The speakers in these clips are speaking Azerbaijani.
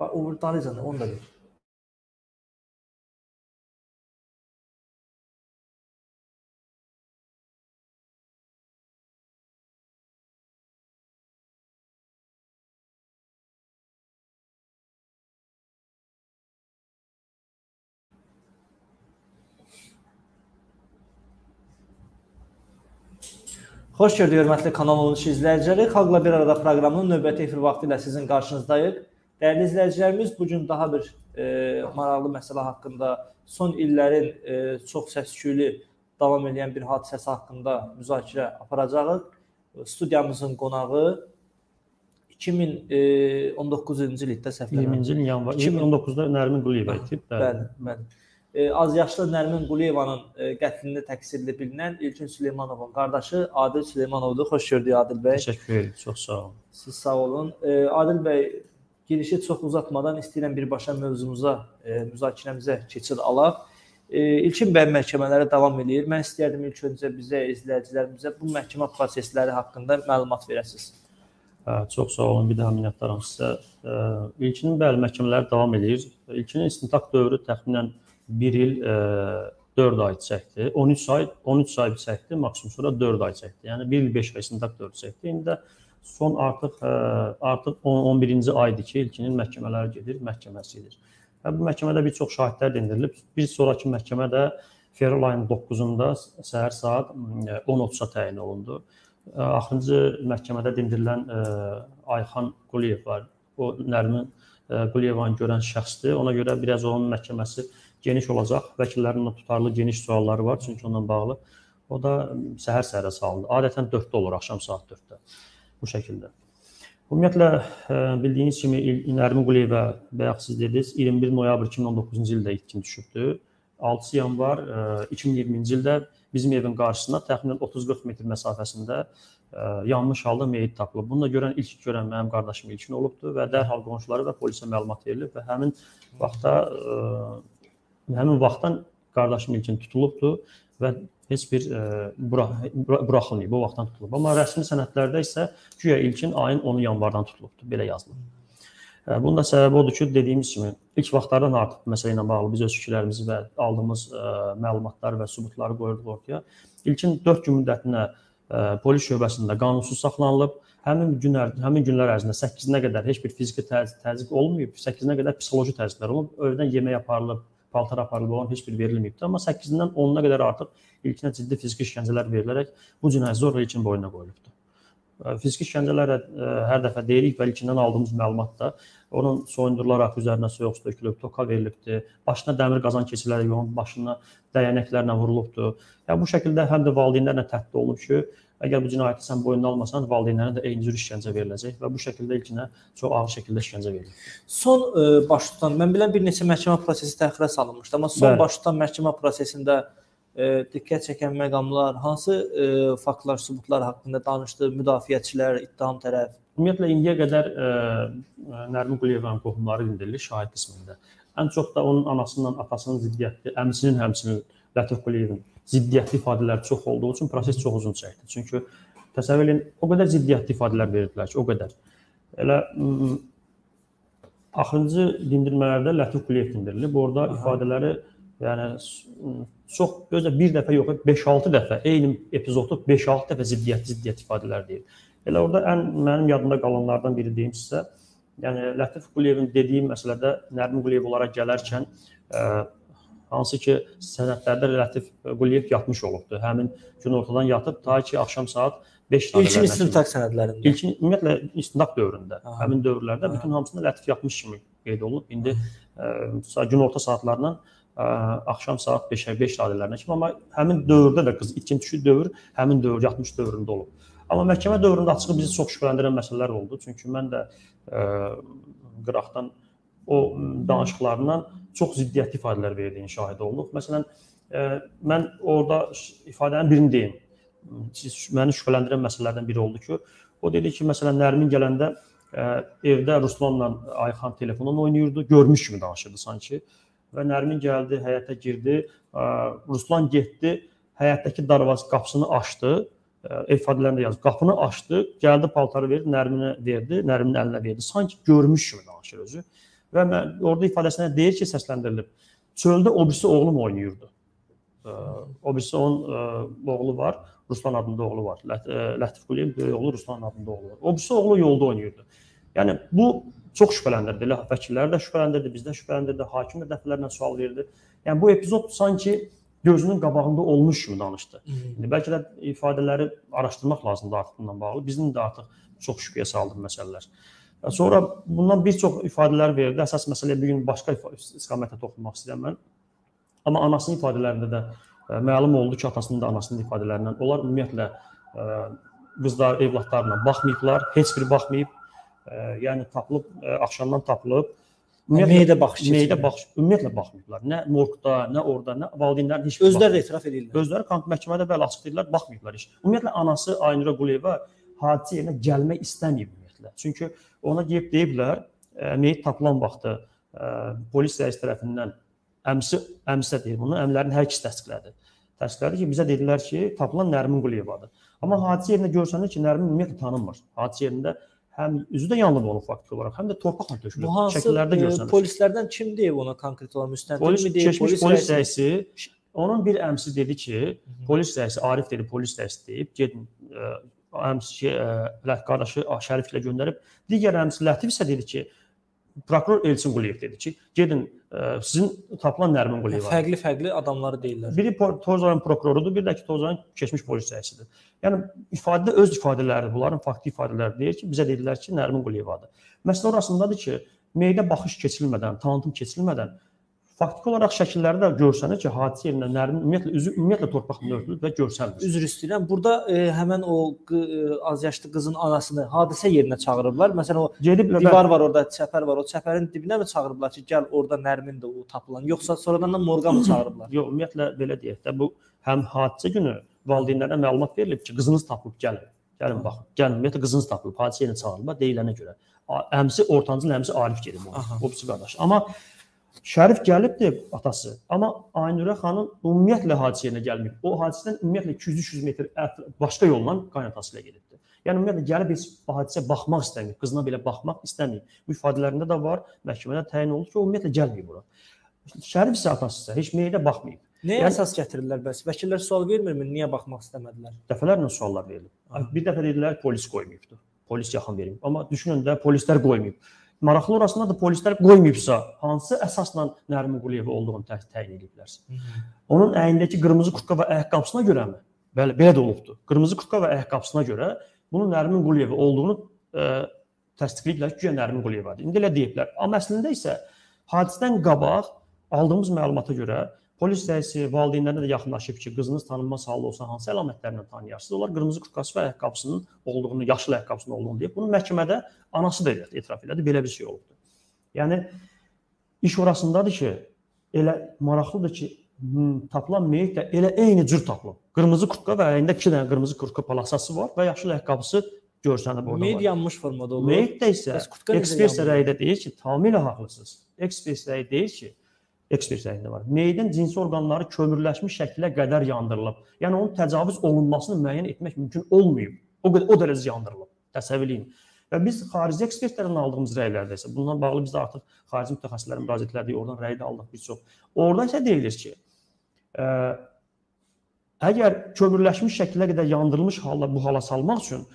Bax, o Dalizan onu da ver. Xoş gördük hörmətli kanal 13 izləyiciləri. Xalqla bir arada proqramının növbəti efir vaxtı ilə sizin qarşınızdayıq. Dəyərli izləyicilərimiz, bu gün daha bir e, maraqlı məsələ haqqında, son illərin e, çox səs-küylü davam edən bir hadisəsi haqqında müzakirə aparacağıq. Studiyamızın qonağı 2019-cu ildə səhv 20-ci ilin yanvar 2019-da Nərmin Quliyeva idi. Bəli, bəli az yaşlı Nərmin Quliyevanın qətlində təqsirli bilinən İlkin Süleymanovun qardaşı Adil Süleymanovdur. Xoş gördük Adil bəy. Təşəkkür edirəm. Çox sağ olun. Siz sağ olun. Adil bəy, girişi çox uzatmadan istəyirəm birbaşa mövzumuza, müzakirəmizə keçid alaq. İlkin bəy məhkəmələri davam edir. Mən istərdim ilk öncə bizə, izləyicilərimizə bu məhkəmə prosesləri haqqında məlumat verəsiniz. Hə, çox sağ olun. Bir daha minnətdaram sizə. İlkinin bəli məhkəmələri davam edir. İlkinin istintaq dövrü təxminən 1 il e, 4 ay çəkdi. 13 ay 13 ay çəkdi, maksimum sonra 4 ay çəkdi. Yəni 1 il 5 ay istintaq dövrü çəkdi. İndi də son artıq ə, e, artıq 11-ci aydır ki, ilkinin məhkəmələri gedir, məhkəməsidir. Və bu məhkəmədə bir çox şahidlər dindirilib. Bir sonrakı məhkəmə də fevral ayının 9-da səhər saat 10:30-a təyin olundu. E, axırıncı məhkəmədə dindirilən ə, Ayxan Quliyev var. O Nərmin Quliyevanı görən şəxsdir. Ona görə biraz onun məhkəməsi geniş olacaq. Vəkillərin tutarlı geniş sualları var, çünki onunla bağlı. O da səhər-səhərə salındı. Adətən 4-də olur, axşam saat 4-də. Bu şəkildə. Ümumiyyətlə bildiyiniz kimi Nərmin Quliyevə bayaq siz dediniz 21 noyabr 2019-cu ildə itkin düşübdü. 6 yanvar 2020-ci e, ildə bizim evin qarşısında təxminən 30-40 metr məsafəsində yanmış halda meyit tapılıb. Bunu da görən ilk görən mənim qardaşım ilkin olubdu və dərhal qonşuları və polisə məlumat verilib və həmin vaxtda həmin vaxtdan qardaşım ilkin tutulubdu və heç bir e, bura, buraxılmayıb, o vaxtdan tutulub. Amma rəsmi sənədlərdə isə güya ilkin ayın 10 yanvardan tutulubdu, belə yazılıb. E, bunun da səbəbi odur ki, dediyimiz kimi ilk vaxtlardan artıq məsələ ilə bağlı biz öz fikirlərimizi və aldığımız e, məlumatları və sübutları qoyurduq ortaya. İlkin 4 gün müddətinə ə, polis şöbəsində qanunsuz saxlanılıb. Həmin günlər, həmin günlər ərzində 8-nə qədər heç bir fiziki təzyiq olmayıb, 8-nə qədər psixoloji təzyiqlər olub, evdən yemək aparılıb, paltar aparılıb olan heç bir verilməyibdi. Amma 8-dən 10-una qədər artıq ilkinə ciddi fiziki işgəncələr verilərək bu cinayət zorla ilkin boynuna qoyulubdu. Fiziki işgəncələrə hər dəfə deyirik və ilkindən aldığımız məlumatda onun soyundurularaq üzərinə soyuq su tökülüb, toka verilibdi, başına dəmir qazan keçirilərək onun başına dəyənəklərlə vurulubdu. Yəni bu şəkildə həm də valideynlərlə təhdid olunub ki, Əgər bu cinayəti sən boynuna almasan, valideynlərinə də eyni cür işgəncə veriləcək və bu şəkildə ilkinə çox ağır şəkildə işgəncə verilir. Son ə, e, baş tutan, mən bilən bir neçə məhkəmə prosesi təxirə salınmışdı, amma son Bəli. baş tutan məhkəmə prosesində ə, e, diqqət çəkən məqamlar hansı ə, e, faktlar, sübutlar haqqında danışdı müdafiəçilər, ittiham tərəf? Ümumiyyətlə indiyə qədər ə, Nərmin Quliyevanın qohumları dindirilir şahid qismində. Ən çox da onun anasının, atasının ziddiyyəti, əmisinin həmçinin Lətif Quliyevin ziddiyyətli ifadələr çox olduğu üçün proses çox uzun çəkdi. Çünki təsəvvür edin, o qədər ziddiyyətli ifadələr verirdilər ki, o qədər. Elə axırıncı dindirmələrdə Lətif Quliyev dindirilib. Orada Aha. ifadələri yəni çox özə bir dəfə yox, 5-6 dəfə eyni epizodu 5-6 dəfə ziddiyyətli ziddiyyət ifadələr deyir. Elə orada ən mənim yadımda qalanlardan biri deyim sizə. Yəni Lətif Quliyevin dediyi məsələdə Nərmin Quliyev olaraq gələrkən ə, hansı ki sənədlərdə Lətif Quliyev yatmış olubdu. Həmin gün ortadan yatıb ta ki axşam saat 5 İlkin istintaq sənədlərində. İlkin ümumiyyətlə istintaq dövründə, Aha. həmin dövrlərdə Aha. bütün hamısında Lətif yatmış kimi qeyd olunub. İndi ə, gün orta saatlarından ə, axşam saat 5-ə 5 radələrinə kimi, amma həmin dövrdə də qız ilkin düşük dövr həmin dövr yatmış dövründə olub. Amma məhkəmə dövründə açığı bizi çox şübhələndirən məsələlər oldu. Çünki mən də ə, qıraqdan o danışıqlarından çox ziddiyyətli ifadələr verdiyini şahid olduq. Məsələn, e, mən orada ifadənin birini deyim. Məni şübhələndirən məsələlərdən biri oldu ki, o dedi ki, məsələn, Nərmin gələndə e, evdə Ruslanla Ayxan telefonla oynayırdı, görmüş kimi danışırdı sanki. Və Nərmin gəldi, həyətə girdi, ə, Ruslan getdi, həyətdəki darvaz qapısını açdı ifadələrində yazır. Qapını açdı, gəldi paltarı verdi, Nərminə verdi, Nərminin əlinə verdi. Sanki görmüş kimi danışır özü. Və mən orada ifadəsində deyir ki, səsləndirilib. Çöldə o birisi oğlum oynayırdı. O birisi onun oğlu var, Ruslan adında oğlu var. Lətif Quliyev böyük oğlu Ruslan adında oğlu var. O birisi oğlu yolda oynayırdı. Yəni bu çox şübhələndirdi. Elə vəkillər də şübhələndirdi, biz də şübhələndirdi, hakim də dəfələrlə sual verdi. Yəni bu epizod sanki gözünün qabağında olmuş kimi danışdı. İndi bəlkə də ifadələri araşdırmaq lazımdır artıq bununla bağlı. Bizim də artıq çox şübhəyə saldı məsələlər. Sonra bundan bir çox ifadələr verdi. Əsas məsələ bu gün başqa istiqamətə toxunmaq istəyirəm mən. Amma anasının ifadələrində də ə, məlum oldu ki, atasının da anasının ifadələrindən onlar ümumiyyətlə ə, qızlar evladlarına baxmayıblar, heç biri baxmayıb. Ə, yəni tapılıb ə, axşamdan tapılıb. Meydə baxış Meydə baxış ümumiyyətlə baxmayıblar. Nə morqda, nə orada, nə valideynlərin heç özləri də etiraf edirlər. Özləri məhkəmədə bəli açıqlayırlar, baxmayıblar heç. Ümumiyyətlə anası Aynura Quliyeva hadisə yerinə gəlmək istəməyib ümumiyyətlə. Çünki ona deyib deyiblər, meyit tapılan vaxtı polis rəisi tərəfindən əmsi əmsə deyir bunu, əmlərin hər ikisi təsdiqlədi. Təsdiqlədi ki, bizə dedilər ki, tapılan Nərmin Quliyevadır. Amma hadisə yerində görsənir ki, Nərmin ümumiyyətlə tanınmır. Hadisə yerində həm üzü də yanıb olub faktiki olaraq, həm də torpaqla hansı Şəkillərdə e, görsənir. polislərdən kim deyib ona konkret olaraq müstəntiq Polis, mi deyib, keçmiş polis, polis rəisi? onun bir əmsi dedi ki, polis rəisi Arif dedi, polis rəisi deyib, gedin ə, əmsi ə, qardaşı Şərif ilə göndərib. Digər əmsi Lətif isə dedi ki, prokuror Elçin Quliyev dedi ki, gedin ə, sizin tapılan Nərmin Quliyev var. Fərqli-fərqli adamları deyirlər. Biri Tozayın prokurorudur, bir də ki, Tozayın keçmiş polis rəisidir. Yəni ifadədə öz ifadələridir. Bunların faktiki ifadələri deyir ki, bizə dedilər ki, Nərmin Quliyevadır. Məsələ orasındadır ki, meydə baxış keçirilmədən, tanıtım keçirilmədən faktiki olaraq şəkillərdə görsənir ki, hadisə yerində Nərmin ümumiyyətlə üzü ümumiyyətlə torpaqla örtülüb və görsənmir. Üzr istəyirəm. Burada e, həmin o e, az yaşlı qızın anasını hadisə yerinə çağırıblar. Məsələn o Gedib divar var orada, çəpər var. O çəpərin dibinə mi çağırıblar ki, gəl orada Nərmin də o tapılan, yoxsa sonradan da morqa mı çağırıblar? Yox, ümumiyyətlə belə deyək də, bu həm hadisə günü valideynlərə məlumat verilib ki, qızınız tapılıb, gəlin. Gəlin baxın. Gəlin, ümumiyyətlə qızınız tapılıb, hadisə yerinə çağırılıb deyilənə görə. A- Əmsi ortancıl əmsi Arif gedib. O birisi qardaş. Amma Şərif gəlibdi atası, amma Aynurə xanım ümumiyyətlə hadisə yerinə gəlməyib. O hadisədən ümumiyyətlə 200-300 metr başqa yolla qaynatası ilə gedibdi. Yəni ümumiyyətlə gəlib heç bu hadisəyə baxmaq istəmir, qızına belə baxmaq istəmir. Bu ifadələrində də var, məhkəmədə təyin olundu ki, o ümumiyyətlə gəlməyib bura. Şərif isə atası isə heç meydə baxmayıb. Nəyə Yəni- əsas gətirirlər bəs? Vəkillər sual vermirmi? Niyə baxmaq istəmədilər? Dəfələrlə suallar verilib. Bir dəfə dedilər polis qoymayıbdı. Polis yaxın verməyib. Amma düşünün də polislər qoymayıb. Maraqlı orasında da polislər qoymayıbsa, hansı əsasla Nərmin Quliyeva olduğunu tə- təyin ediblər? Onun əynindəki qırmızı kurtka və ayaqqabısına görəmi? Bəli, belə də olubdu. Qırmızı kurtka və ayaqqabısına görə bunun Nərmin Quliyeva olduğunu ə, təsdiqləyiblər ki, Nərmin Quliyevadır. İndi elə deyiblər. Amma əslində isə hadisədən qabaq aldığımız məlumata görə polis rəisi valideynlərinə də yaxınlaşıb ki, qızınız tanınmaz halda olsa hansı əlamətlərlə tanıyarsınız? Onlar qırmızı kurtkası və ayaqqabısının olduğunu, yaşıl ayaqqabısının olduğunu deyib. Bunu məhkəmədə anası da etiraf elədi. Belə bir şey olubdu. Yəni iş orasındadır ki, elə maraqlıdır ki, tapılan meyit də elə eyni cür tapılıb. Qırmızı kurtka və əynində 2 dənə qırmızı kurtka palasası var və yaşıl ayaqqabısı görsənib orada. Meyid var. yanmış formada olur. Meyit də isə ekspertiya yanmır? rəydə deyir ki, tamamilə haqlısınız. Ekspertiya rəyi deyir ki, ekspertiya rəyində var. Meyidin cinsi orqanları kömürləşmiş şəklə qədər yandırılıb. Yəni onun təcavüz olunmasını müəyyən etmək mümkün olmayıb. O qədər o dərəcə yandırılıb. Təsəvvür eləyin. Və biz xarici ekspertlərdən aldığımız rəylərdə isə bundan bağlı biz də artıq xarici mütəxəssislərin müraciət etdiyi oradan rəy də aldıq bir çox. Orada isə deyilir ki, ə, əgər kömürləşmiş şəklə qədər yandırılmış halda bu hala salmaq üçün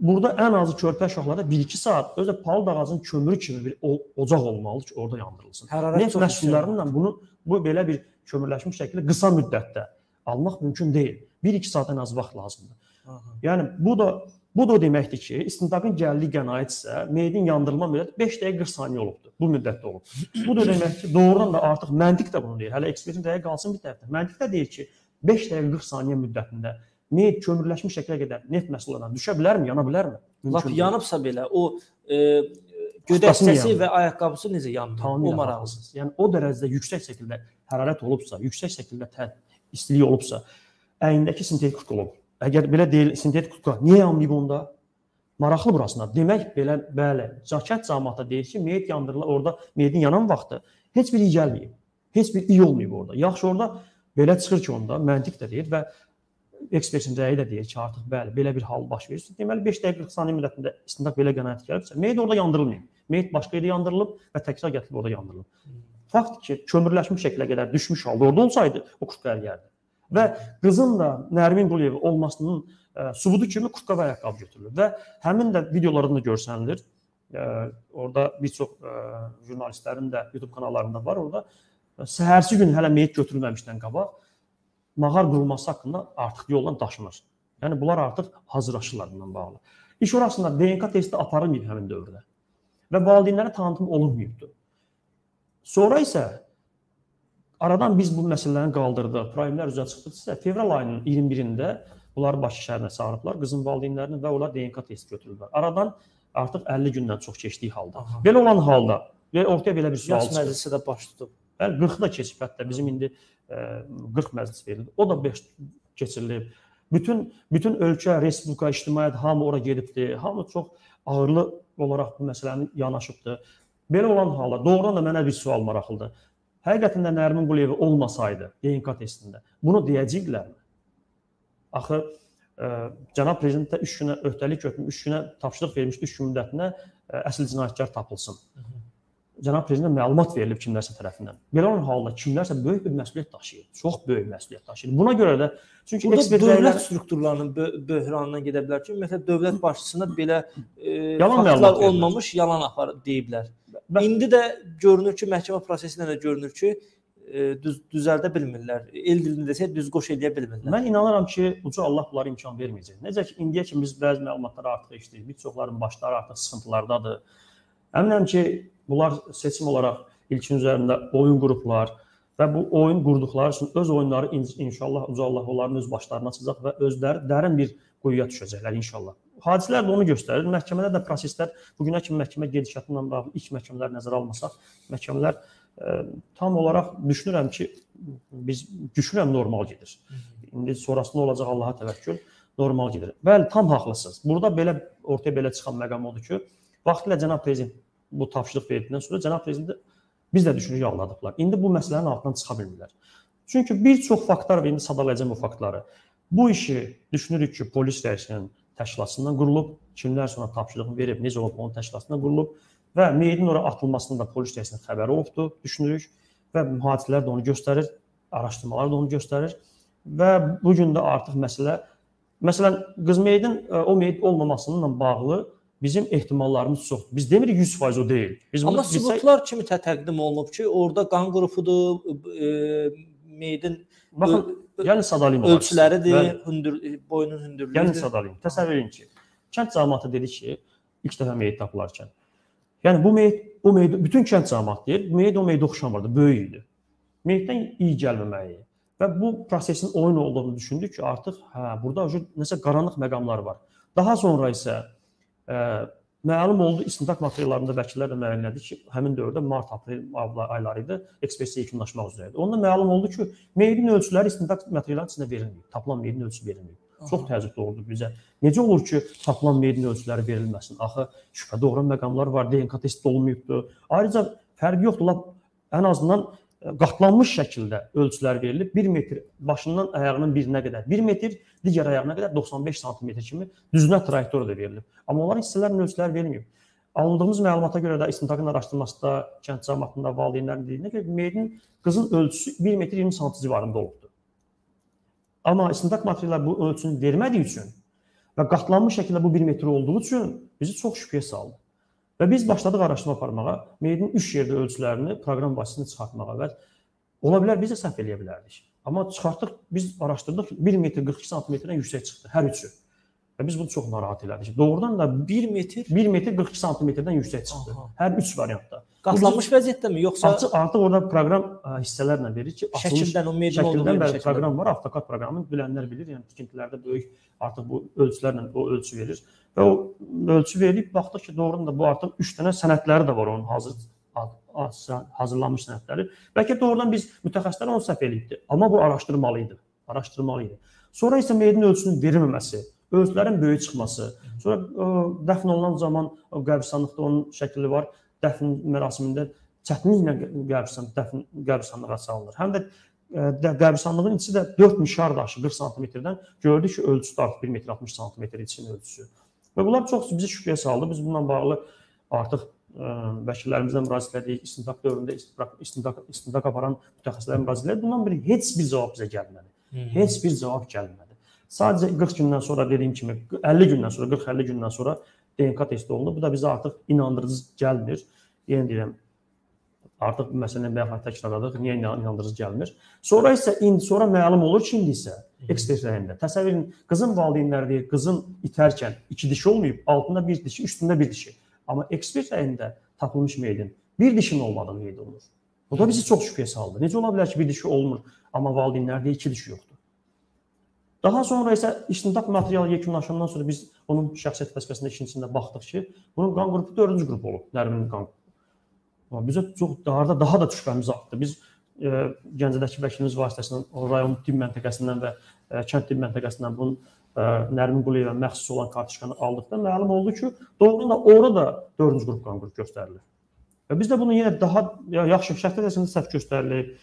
burada ən azı körpə uşaqlarda 1-2 saat özə palıd ağacının kömürü kimi bir ocaq olmalıdır ki, orada yandırılsın. Neft məhsullarından bunu bu belə bir kömürləşmiş şəkildə qısa müddətdə almaq mümkün deyil. 1-2 saat ən az vaxt lazımdır. Aha. Yəni bu da bu da o deməkdir ki, istintaqın gəldiyi qənaət isə meyidin yandırılma müddəti 5 dəqiqə 40 saniyə olubdur. Bu müddətdə olub. Bu da deməkdir ki, doğrudan da artıq məntiq də bunu deyir. Hələ ekspertin rəyi qalsın bir tərəfdə. Məntiq də deyir ki, 5 dəqiqə 40 saniyə müddətində meyid kömürləşmiş şəklə qədər neft məhsullarından düşə bilərmi, yana bilərmi? Lap yanıbsa belə o e, gödəkçəsi və ayaqqabısı necə yandı? Tamamilə o haqlısınız. Yəni o dərəcədə yüksək şəkildə hərarət olubsa, yüksək şəkildə istilik olubsa, əynindəki sintetik kurtka olub. Əgər belə deyil, sintetik kurtka niyə yanmayıb onda? Maraqlı burasında. Demək belə bəli, Cakət cəmaətə deyir ki, meyit yandırılır, orada meyitin yanan vaxtı heç bir iyi gəlməyib. Heç bir iyi olmayıb orada. Yaxşı orada belə çıxır ki, onda məntiq də deyir və ekspertin rəyi də deyir ki, artıq bəli, belə bir hal baş verir. Deməli 5 dəqiqə 40 saniyə müddətində istintaq belə qənaət gəlibsə, meyit orada yandırılmayıb. Meyit başqa yerdə yandırılıb və təkrar gətirilib orada yandırılıb. Fakt ki, kömürləşmiş şəklə qədər düşmüş halda orada olsaydı, o kurtka əriyərdi. Və qızın da Nərmin Quliyev olmasının ə, sübutu kimi kurtka və ayaqqabı götürülür və həmin də videolarında da görsənilir. Ə, orada bir çox ə, jurnalistlərin də YouTube kanallarında var. Orada səhərsi gün hələ meyit götürülməmişdən qabaq mağar qurulması haqqında artıq yolla daşınır. Yəni bunlar artıq hazırlaşırlar bununla bağlı. İş orasında DNK testi aparılmayıb həmin dövrdə və valideynlərə tanıtım olunmayıbdı. Sonra isə aradan biz bu məsələni qaldırdıq, problemlər üzə çıxdıqsa, fevral ayının 21-də bunları Bakı şəhərinə çağırıblar, qızın valideynlərini və onlar DNK testi götürüblər. Aradan artıq 50 gündən çox keçdiyi halda. Aha. Belə olan halda və ortaya belə bir sual çıxır. məclisi də baş tutub. Bəli, 40 da keçib hətta bizim indi 40 məclis verildi. O da 5 keçirilib. Bütün bütün ölkə, respublika, ictimaiyyət hamı ora gedibdi. Hamı çox ağırlı olaraq bu məsələni yanaşıbdı. Belə olan halda doğrudan da mənə bir sual maraqlıdır. Həqiqətən də Nərmin Quliyev olmasaydı DNK testində bunu deyəcəklərmi? Axı ə, cənab prezident də 3 günə öhdəlik götürmüş, 3 günə tapşırıq vermişdi, 3 gün müddətinə ə, əsl cinayətkar tapılsın. Cənab prezidentə məlumat verilib kimlərsə tərəfindən. Belə olan halda kimlərsə böyük bir məsuliyyət daşıyır. Çox böyük məsuliyyət daşıyır. Buna görə də çünki ekspert dövlət rəyləri strukturlarının bö böhranına gedə bilər ki, məsələn dövlət başçısına belə e, Yalan faktlar olmamış yalan aparıb deyiblər. Bə- İndi də görünür ki, məhkəmə prosesindən də görünür ki, e, düz düzəldə bilmirlər. El dilində desə düz qoş eləyə bilmirlər. Mən inanıram ki, uca Allah bunlara imkan verməyəcək. Necə ki, indiyə kimi biz bəzi məlumatları artıq eşitdik, bir çoxların başları artıq sıxıntılardadır. Əminəm ki, bunlar seçim olaraq ilkin üzərində oyun qruplar və bu oyun qurduqları üçün öz oyunları in- inşallah uca Allah onların öz başlarına açacaq və özləri dərin bir quyuya düşəcəklər inşallah. Hadisələr də onu göstərir. Məhkəmədə də proseslər bu günə kimi məhkəmə gedişatı ilə bağlı ilk məhkəmələr nəzərə almasaq, məhkəmələr ə, tam olaraq düşünürəm ki, biz düşünürəm normal gedir. İndi sonrasında olacaq Allaha təvəkkül normal gedir. Bəli, tam haqlısınız. Burada belə ortaya belə çıxan məqam odur ki, vaxtilə cənab prezident bu tapşırıq verdiyindən sonra cənab prezident biz də düşünürük aldadıblar. İndi bu məsələnin altından çıxa bilmirlər. Çünki bir çox faktlar var, indi sadalayacağım bu faktları. Bu işi düşünürük ki, polis rəisinin təşkilatından qurulub, kimlər sonra tapşırığını verib, necə olub onun təşkilatından qurulub və meyidin ora atılmasının da polis rəisinin xəbəri olubdu, düşünürük və hadisələr də onu göstərir, araşdırmalar da onu göstərir və bu gün də artıq məsələ məsələn qız meyidin ə, o meyid olmamasıyla bağlı bizim ehtimallarımız çoxdur. Biz demirik 100% o deyil. Biz Amma bilsək... sübutlar kimi tə təqdim olunub ki, orada qan qrupudur, e, meyidin Baxın, yəni Sadalim ölçüləridir, Bəli. hündür boyunun hündürlüyüdür. Yəni Sadalim. Təsəvvür edin ki, kənd cəmaəti dedi ki, ilk dəfə meyit tapılarkən. Yəni bu meyit, bu meyit bütün kənd cəmaəti deyir, meyit o meyit oxşamırdı, böyük idi. Meyitdən iyi gəlməməyi və bu prosesin oyun olduğunu düşündük ki, artıq hə, burada nəsə qaranlıq məqamlar var. Daha sonra isə məlum oldu istintaq materiallarında vəkillər də müəyyənlədi ki, həmin dövrdə mart-aprel ayları idi, ekspertiza yekunlaşmaq üzrə idi. Onda məlum oldu ki, meyidin ölçüləri istintaq materialının içində verilməyib. Tapılan meyidin ölçüsü verilməyib. Çox təəccüblü oldu bizə. Necə olur ki, tapılan meyidin ölçüləri verilməsin? Axı şübhə doğuran məqamlar var, DNK testi olmayıbdı. Ayrıca fərqi yoxdur, lap ən azından qatlanmış şəkildə ölçülər verilib. 1 metr başından ayağının birinə qədər, 1 metr digər ayağına qədər 95 sm kimi düzünə trayektoriya da verilib. Amma onların hissələrinin ölçüləri verilməyib. Alındığımız məlumata görə də istintaqın araşdırmasında kənd cəmiyyətində valideynlərin dediyinə görə meyidin qızın ölçüsü 1 metr 20 sm civarında olubdu. Amma istintaq materialları bu ölçünü vermədiyi üçün və qatlanmış şəkildə bu 1 metr olduğu üçün bizi çox şübhəyə saldı. Və biz başladıq araşdırma aparmağa, meyidin 3 yerdə ölçülərini proqram vasitəsilə çıxartmağa və ola bilər biz də səhv eləyə bilərdik. Amma çıxartdıq, biz araşdırdıq, 1 metr 42 sm-dən yüksək çıxdı hər üçü. Və biz bunu çox narahat elədik. Doğrudan da 1 metr 1 metr 42 sm-dən yüksək çıxdı. Aha. Hər üç variantda. qatlanmış vəziyyətdəmi yoxsa Artıq artıq orada proqram ə, hissələrlə verir ki, şəkildən o meyidin olduğu bir proqram var, AutoCAD proqramı bilənlər bilir, yəni tikintilərdə böyük artıq bu ölçülərlə o ölçü verir ölçü verilib baxdıq ki, doğrudan da bu artıq 3 dənə sənədləri də var onun hazır hazırlanmış sənədləri. Bəlkə doğrudan biz mütəxəssislər onu səhv eləyibdi, amma bu araşdırmalı idi. Araşdırmalı idi. Sonra isə meyidin ölçüsünün verilməməsi, ölçülərin böyük çıxması, sonra ə, dəfn olunan zaman o qəbirstanlıqda onun şəkli var, dəfn mərasimində çətinliklə qəbirsan dəfn qəbirstanlığa salınır. Həm də də- qəbirstanlığın içi də 4 mişar daşı 40 sm-dən gördük ki, ölçüsü də artıq 1 metr 60 sm içinin ölçüsü. Və bunlar çox bizi şübhəyə saldı. Biz bununla bağlı artıq ə, vəkillərimizlə müraciət etdik, istintaq dövründə istintaq istintaq, istintaq aparan mütəxəssislərə müraciət etdik. Bundan biri heç bir cavab bizə gəlmədi. Heç bir cavab gəlmədi. Sadəcə 40 gündən sonra dediyim kimi 50 gündən sonra 40-50 gündən sonra DNK testi olundu. Bu da bizə artıq inandırıcı gəlmir. Yenə deyirəm, artıq bu məsələni bayaq təkrarladıq. Niyə inan- inandırıcı gəlmir? Sonra isə indi sonra məlum olur ki, indi isə ekspert rəyində. Təsəvvür edin, qızın valideynləri deyir, qızın itərkən iki dişi olmayıb, altında bir dişi, üstündə bir dişi. Amma ekspert rəyində tapılmış meyidin bir dişinin olmadığı qeyd olunur. Bu da bizi çox şübhəyə saldı. Necə ola bilər ki, bir dişi olmur, amma valideynlər deyir iki dişi yoxdur. Daha sonra isə istintaq materialı yekunlaşandan sonra biz onun şəxsiyyət vəsiqəsində ikincisində baxdıq ki, bunun qan qrupu 4-cü qrup olub, Nərminin qan qrupu. Amma bizə çox daha da daha da şübhəmiz artdı. Biz e, Gəncədəki vəkilimiz vasitəsilə o rayon tibb məntəqəsindən və e, kənd tibb məntəqəsindən bunun e, Nərmin Quliyevə məxsus olan kartişkanı aldıqda məlum oldu ki, doğrudan da orada da 4-cü qrup qan qrupu göstərilir. Və biz də bunu yenə daha ya- yaxşı şəxsiyyət vəsiqəsində səhv göstərilib,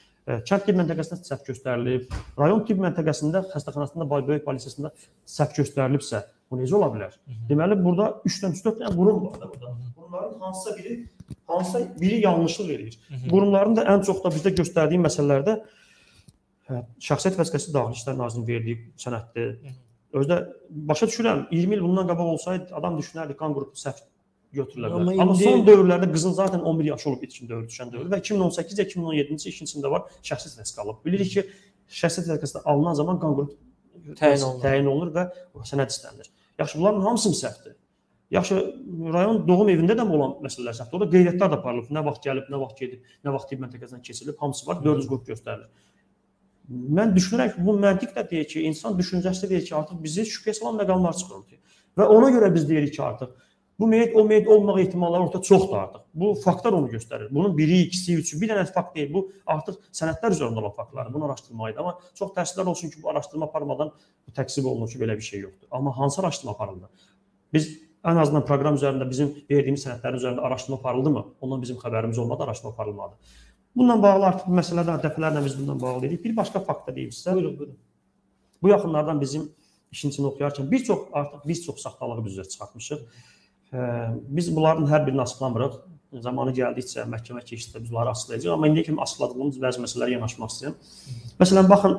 kənd tibb məntəqəsində səhv göstərilib, rayon tibb məntəqəsində xəstəxanasında Böyük polisiyasında səhv göstərilibsə, bu necə ola bilər? Deməli burada 3-dən 4 dənə qurum var da burada. Qurumların hansısa biri hansısa biri yanlışlıq eləyir. Qurumların da ən çox da bizdə göstərdiyi məsələlərdə hə, şəxsiyyət vəsiqəsi Daxili İşlər Nazirliyinin verdiyi sənəddir. Özdə başa düşürəm, 20 il bundan qabaq olsaydı adam düşünərdi qan qrupu səhv götürülə bilər. Amma Amma, indi- son dövrlərdə qızın zaten 11 yaşı olub itkin dövrü düşən dövr və 2018 ya 2017-ci ikincisində var şəxsiyyət vəsiqə alıb. Bilirik ki, şəxsiyyət vəsiqəsi alınan zaman qan qrupu Təyin olunur. təyin olunur və sənəd istənilir. Yaxşı, bunların hamısı mı səhvdir? Yaxşı, rayon doğum evində də olan məsələlər səhvdir? Orada qeydiyyatlar da aparılıb. Nə vaxt gəlib, nə vaxt gedib, nə vaxt tibb məntəqəsindən keçirilib, hamısı var. 400 qrup göstərilir. Mən düşünürəm ki, bu məntiqlə deyir ki, insan düşüncəsi deyir ki, artıq bizi şübhəyə salan məqamlar çıxır ortaya. Və ona görə biz deyirik ki, artıq bu meyit o meyit olmaq ehtimalları ortada çoxdur artıq. Bu faktlar onu göstərir. Bunun biri, ikisi, üçü, bir dənə fakt deyil. Bu artıq sənədlər üzərində olan faktlardır. Bunu araşdırmalıydı. Amma çox təəssüflər olsun ki, bu araşdırma aparmadan bu təksib olunur ki, belə bir şey yoxdur. Amma hansı araşdırma aparıldı? Biz ən azından proqram üzərində bizim verdiyimiz sənədlərin üzərində araşdırma aparıldımı? Ondan bizim xəbərimiz olmadı, araşdırma aparılmadı. Bununla bağlı artıq bu məsələlər dəfələrlə biz bundan bağlı dedik. Bir başqa fakt da deyim sizə. Buyurun, buyurun. Bu yaxınlardan bizim işinçini oxuyarkən bir çox artıq biz çox saxtalığı biz üzrə çıxartmışıq. Ə, Biz bunların hər birini açıqlamırıq. Zamanı gəldikcə məhkəmə keçdikcə biz bunları açıqlayacağıq. Amma indiyə kimi açıqladığımız bəzi məsələlərə yanaşmaq istəyirəm. Məsələn, baxın,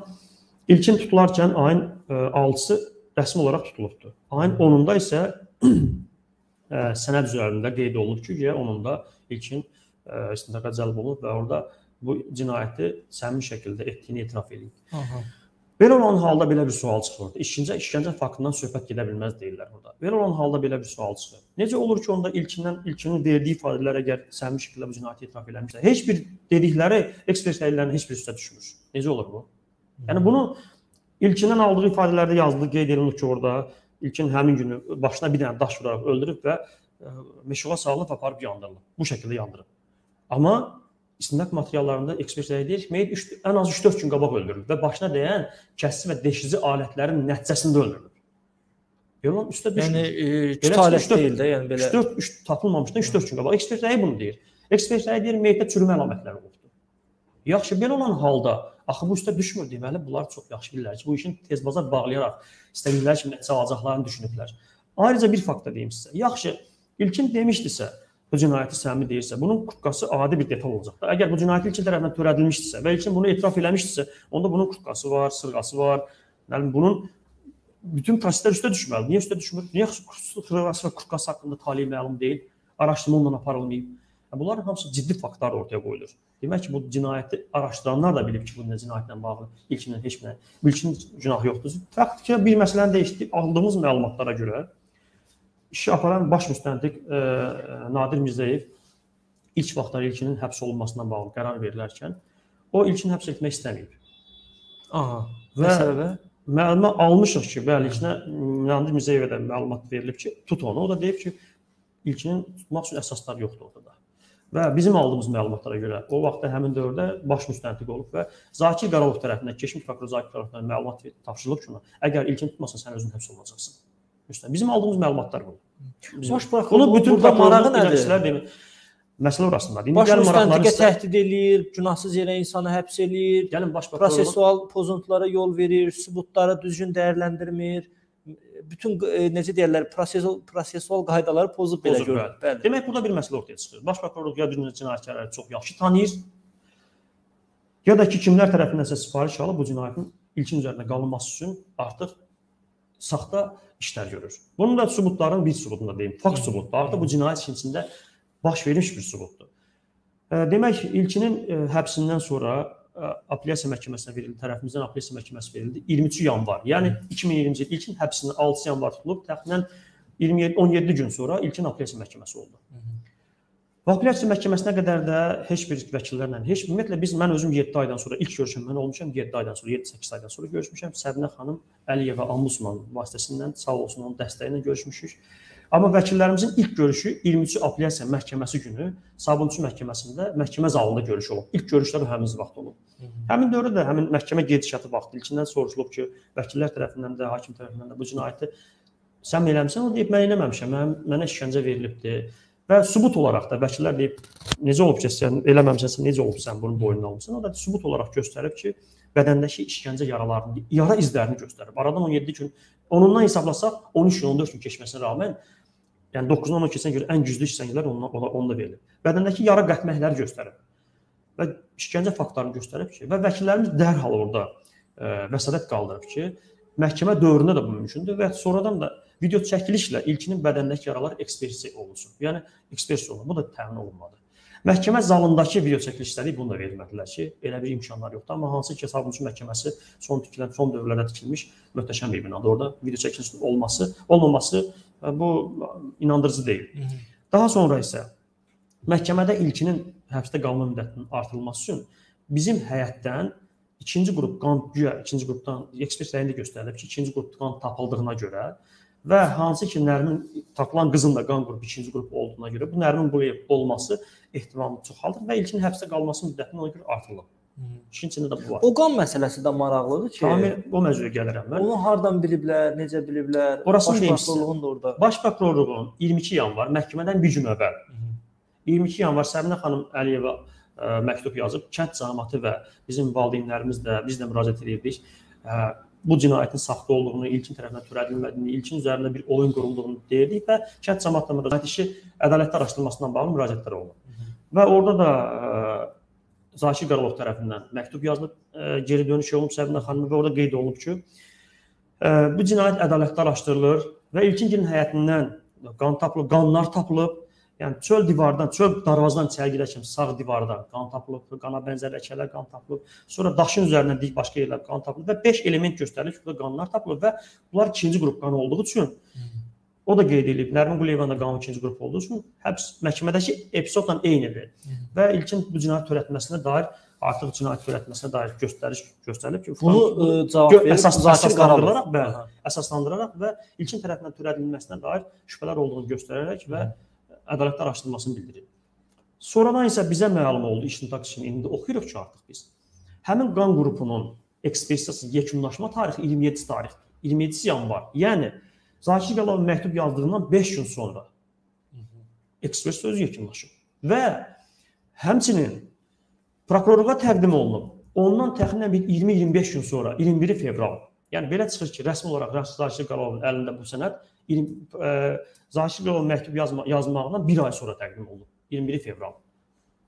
ilkin tutularkən ayın ə, 6-sı rəsmi olaraq tutulubdu. Ayın 10-unda isə sənəd üzərində qeyd olunub ki, guya 10-unda ilkin ə, istintaqa cəlb olunub və orada bu cinayəti səmimi şəkildə etdiyini etiraf edib. Aha. Belə olan halda belə bir sual çıxır. İşgəncə işgəncə faktından söhbət gedə bilməz deyirlər burada. Belə olan halda belə bir sual çıxır. Necə olur ki, onda ilkindən ilkinin verdiyi ifadələr əgər səmimi şəkildə bu cinayəti etiraf eləmişsə, heç bir dedikləri ekspert rəylərinin heç bir üstə düşmür. Necə olur bu? Yəni bunu ilkindən aldığı ifadələrdə yazılı qeyd olunur ki, orada ilkin həmin günü başına bir dənə daş vuraraq öldürüb və ə, meşuğa salınıb aparıb yandırılıb. Bu şəkildə yandırıb. Amma istinaq materiallarında ekspert rəyi deyir ki, meyit ən az 3-4 gün qabaq öldürülüb və başına dəyən kəsici və deşici alətlərin nəticəsində öldürülüb. Olan üstə Yəni düşmür. e, Belə kütləlik üç-dörd- deyil də, yəni belə 3-4 3 tapılmamışdan 3-4 gün qabaq ekspert rəyi bunu deyir. Ekspert rəyi deyir meyitdə çürümə əlamətləri olubdur. Yaxşı, belə olan halda axı bu üstə düşmür deməli bunlar çox yaxşı bilirlər ki, bu işin tezbaza bağlayaraq istədikləri kimi nəticə alacaqlarını düşünüblər. Ayrıca bir fakt da deyim sizə. Yaxşı, ilkin demişdisə, bu cinayəti səmimi deyirsə, bunun kurtkası adi bir detal olacaq. Əgər bu cinayət ilkin tərəfindən törədilmişdisə və ilkin bunu etiraf eləmişdisə, onda bunun kurtkası var, sırğası var. Yəni bunun bütün proseslər üstə düşməli. Niyə üstə düşmür? Niyə kurtkası haqqında tali məlum deyil? Araşdırma ondan aparılmayıb. Bunların hamısı ciddi faktlar ortaya qoyulur. Demək ki, bu cinayəti araşdıranlar da bilib ki, bu cinayətlə bağlı ilkindən heç nə, ilkin günah yoxdur. Faktikə bir məsələni dəyişdi. Aldığımız məlumatlara görə işi aparan baş müstəntiq e, Nadir Mirzəyev ilk vaxtlar ilkinin həbs olunmasına bağlı qərar verilərkən o ilkin həbs etmək istəməyib. Aha. Və- səbəbə? Məlumat almışıq ki, bəli, içinə Nadir Mirzəyevə də məlumat verilib ki, tut onu. O da deyib ki, ilkinin tutmaq üçün əsaslar yoxdur ortada. Və bizim aldığımız məlumatlara görə o vaxtda həmin dövrdə baş müstəntiq olub və Zakir Qaralov tərəfindən keçmiş prokuror Zakir tərəfindən məlumat tapşırılıb ki, əgər ilkin tutmasan sən özün həbs olunacaqsan. Müstən. Bizim aldığımız məlumatlar bu. Bizim. Baş prokurorluğun Bunu bütün marağı nədir? Məsələ orasındadır. Baş gəlin müstəntiqə təhdid eləyir, günahsız yerə insanı həbs eləyir, Gəlin baş prokurorluq prosessual pozuntulara yol verir, sübutları düzgün dəyərləndirmir. Bütün e, necə deyirlər, prosessual prosessual qaydaları pozub belə görür. Bəli. Demək burada bir məsələ ortaya çıxır. Baş prokurorluq ya bir cinayətkarları çox yaxşı tanıyır, ya da ki kimlər tərəfindənsə sifariş alıb bu cinayətin ilkin üzərində qalınması üçün artıq saxta işlər görür. Bunun da sübutların bir sübutunu da deyim. Fakt sübutu. Artıq bu cinayət işində baş vermiş bir sübutdur. E, Demək ilkinin e, həbsindən sonra apellyasiya məhkəməsinə verildi, tərəfimizdən apellyasiya məhkəməsi verildi 23 yanvar. Yəni 2020-ci il ilkin həbsinin 6 yanvar tutulub, təxminən 27 17 gün sonra ilkin apellyasiya məhkəməsi oldu. Və apellyasiya məhkəməsinə qədər də heç bir vəkillərlə, heç ümumiyyətlə biz mən özüm 7 aydan sonra ilk görüşüm mən olmuşam 7 aydan sonra, 7-8 aydan sonra görüşmüşəm. Səbinə xanım Əliyeva Ombudsman vasitəsilə sağ olsun onun dəstəyi ilə görüşmüşük. Amma vəkillərimizin ilk görüşü 23 apellyasiya məhkəməsi günü Sabunçu məhkəməsində məhkəmə zalında görüş olub. İlk görüşlər həmin vaxt olub. Həmin dövrdə həmin məhkəmə gedişatı vaxtı ilkindən soruşulub ki, vəkillər tərəfindən də, hakim tərəfindən də bu cinayəti sən eləmisən? O deyib mən eləməmişəm. Mən mənə işgəncə verilibdi. Və sübut olaraq da vəkillər deyib necə olub ki, sən eləməmisən, necə olub sən bunun boynuna almısan? O da sübut olaraq göstərib ki, bədəndəki işgəncə yaralarını, yara izlərini göstərib. Aradan 17 gün, onundan hesablasaq 13 gün, 14 gün keçməsinə rağmen yəni 9-dan 10 keçən görə ən güclü işgəncələr onunla ona, onunla verilib. Bədəndəki yara qətməkləri göstərib və işgəncə faktlarını göstərib ki, və vəkillərimiz dərhal orada ə, vəsatət qaldırıb ki, məhkəmə dövründə də bu mümkündür və sonradan da video çəkilişlə ilkinin bədəndəki yaralar ekspertiza olunsun. Yəni ekspertiza olunur. Bu da təmin olunmadı. Məhkəmə zalındakı video çəkilişləri bunu da vermədilər ki, elə bir imkanlar yoxdur. Amma hansı ki, Sabunçu məhkəməsi son tikilən, son dövrlərdə tikilmiş möhtəşəm bir binadır. Orada video çəkilişinin olması, olmaması bu inandırıcı deyil. Daha sonra isə məhkəmədə ilkinin həbsdə qalma müddətinin artırılması üçün bizim həyətdən ikinci qrup qan güya ikinci qrupdan ekspert rəyində göstərilib ki, ikinci qrup qan tapıldığına görə və hansı ki Nərmin tapılan qızın da qan qrupu ikinci qrup olduğuna görə bu Nərmin Quliyev olması ehtimalını çoxaldır və ilkin həbsdə qalması müddətinin ona görə artırılıb. İkincində də bu var. O qan məsələsi də maraqlıdır ki, Tamamilə o mövzuya gəlirəm mən. onu hardan biliblər, necə biliblər? Orasını deyim sizə. orada. Baş prokurorluğun 22 yanvar məhkəmədən bir gün əvvəl 22 yanvar Səbinə xanım Əliyeva ə, məktub yazıb kənd cəmiyyəti və bizim valideynlərimiz də biz də müraciət edirdik. Ə, bu cinayətin saxta olduğunu, ilkin tərəfindən törədilmədiyini, ilkin üzərində bir oyun qurulduğunu deyirdik və kənd cəmiyyətinə müraciət işi ədalətli araşdırılmasından bağlı müraciətlər oldu. Və orada da ə, Zakir Qaralov tərəfindən məktub yazılıb, ə, geri dönüş olunub Səbinə xanıma və orada qeyd olunub ki, ə, bu cinayət ədalətli araşdırılır və ilkin gün həyətindən qan tapılıb, qanlar tapılıb. Yəni çöl divardan, çöl darvazadan içəri girərkən sağ divardan qan tapılıb, qana bənzər ləkələr qan tapılıb. Sonra daşın üzərindən dik başqa yerlər qan tapılıb və 5 element göstərilir ki, burada qanlar tapılıb və bunlar ikinci qrup qan olduğu üçün o da qeyd edilib. Nərmin Quliyevanın da qanun ikinci qrup olduğu üçün həbs məhkəmədəki epizodla eynidir. Və ilkin bu cinayət törətməsinə dair artıq cinayət törətməsinə dair göstəriş göstərilib ki, Bunu ə, cavab Gö- verir əsas- əsaslandırılaraq, bəli. əsaslandıraraq və ilkin tərəfindən törədilməsinə dair şübhələr olduğunu göstərərək və ədalətli araşdırılmasını bildirir. Sonradan isə bizə məlum oldu istintaq üçün indi oxuyuruq ki, artıq biz. Həmin qan qrupunun ekspertizası yekunlaşma tarixi 27 tarix, 27 yanvar. Yəni Zakir Qalavın məktub yazdığından 5 gün sonra ekspertiza özü yekunlaşıb və həmçinin prokurorluğa təqdim olunub. Ondan təxminən bir 20-25 gün sonra 21 fevral. Yəni belə çıxır ki, rəsmi olaraq Zakir Qalovun əlində bu sənəd 20 ə, Zakir Qalov məktub yazma, yazmağından 1 ay sonra təqdim olunub. 21 fevral.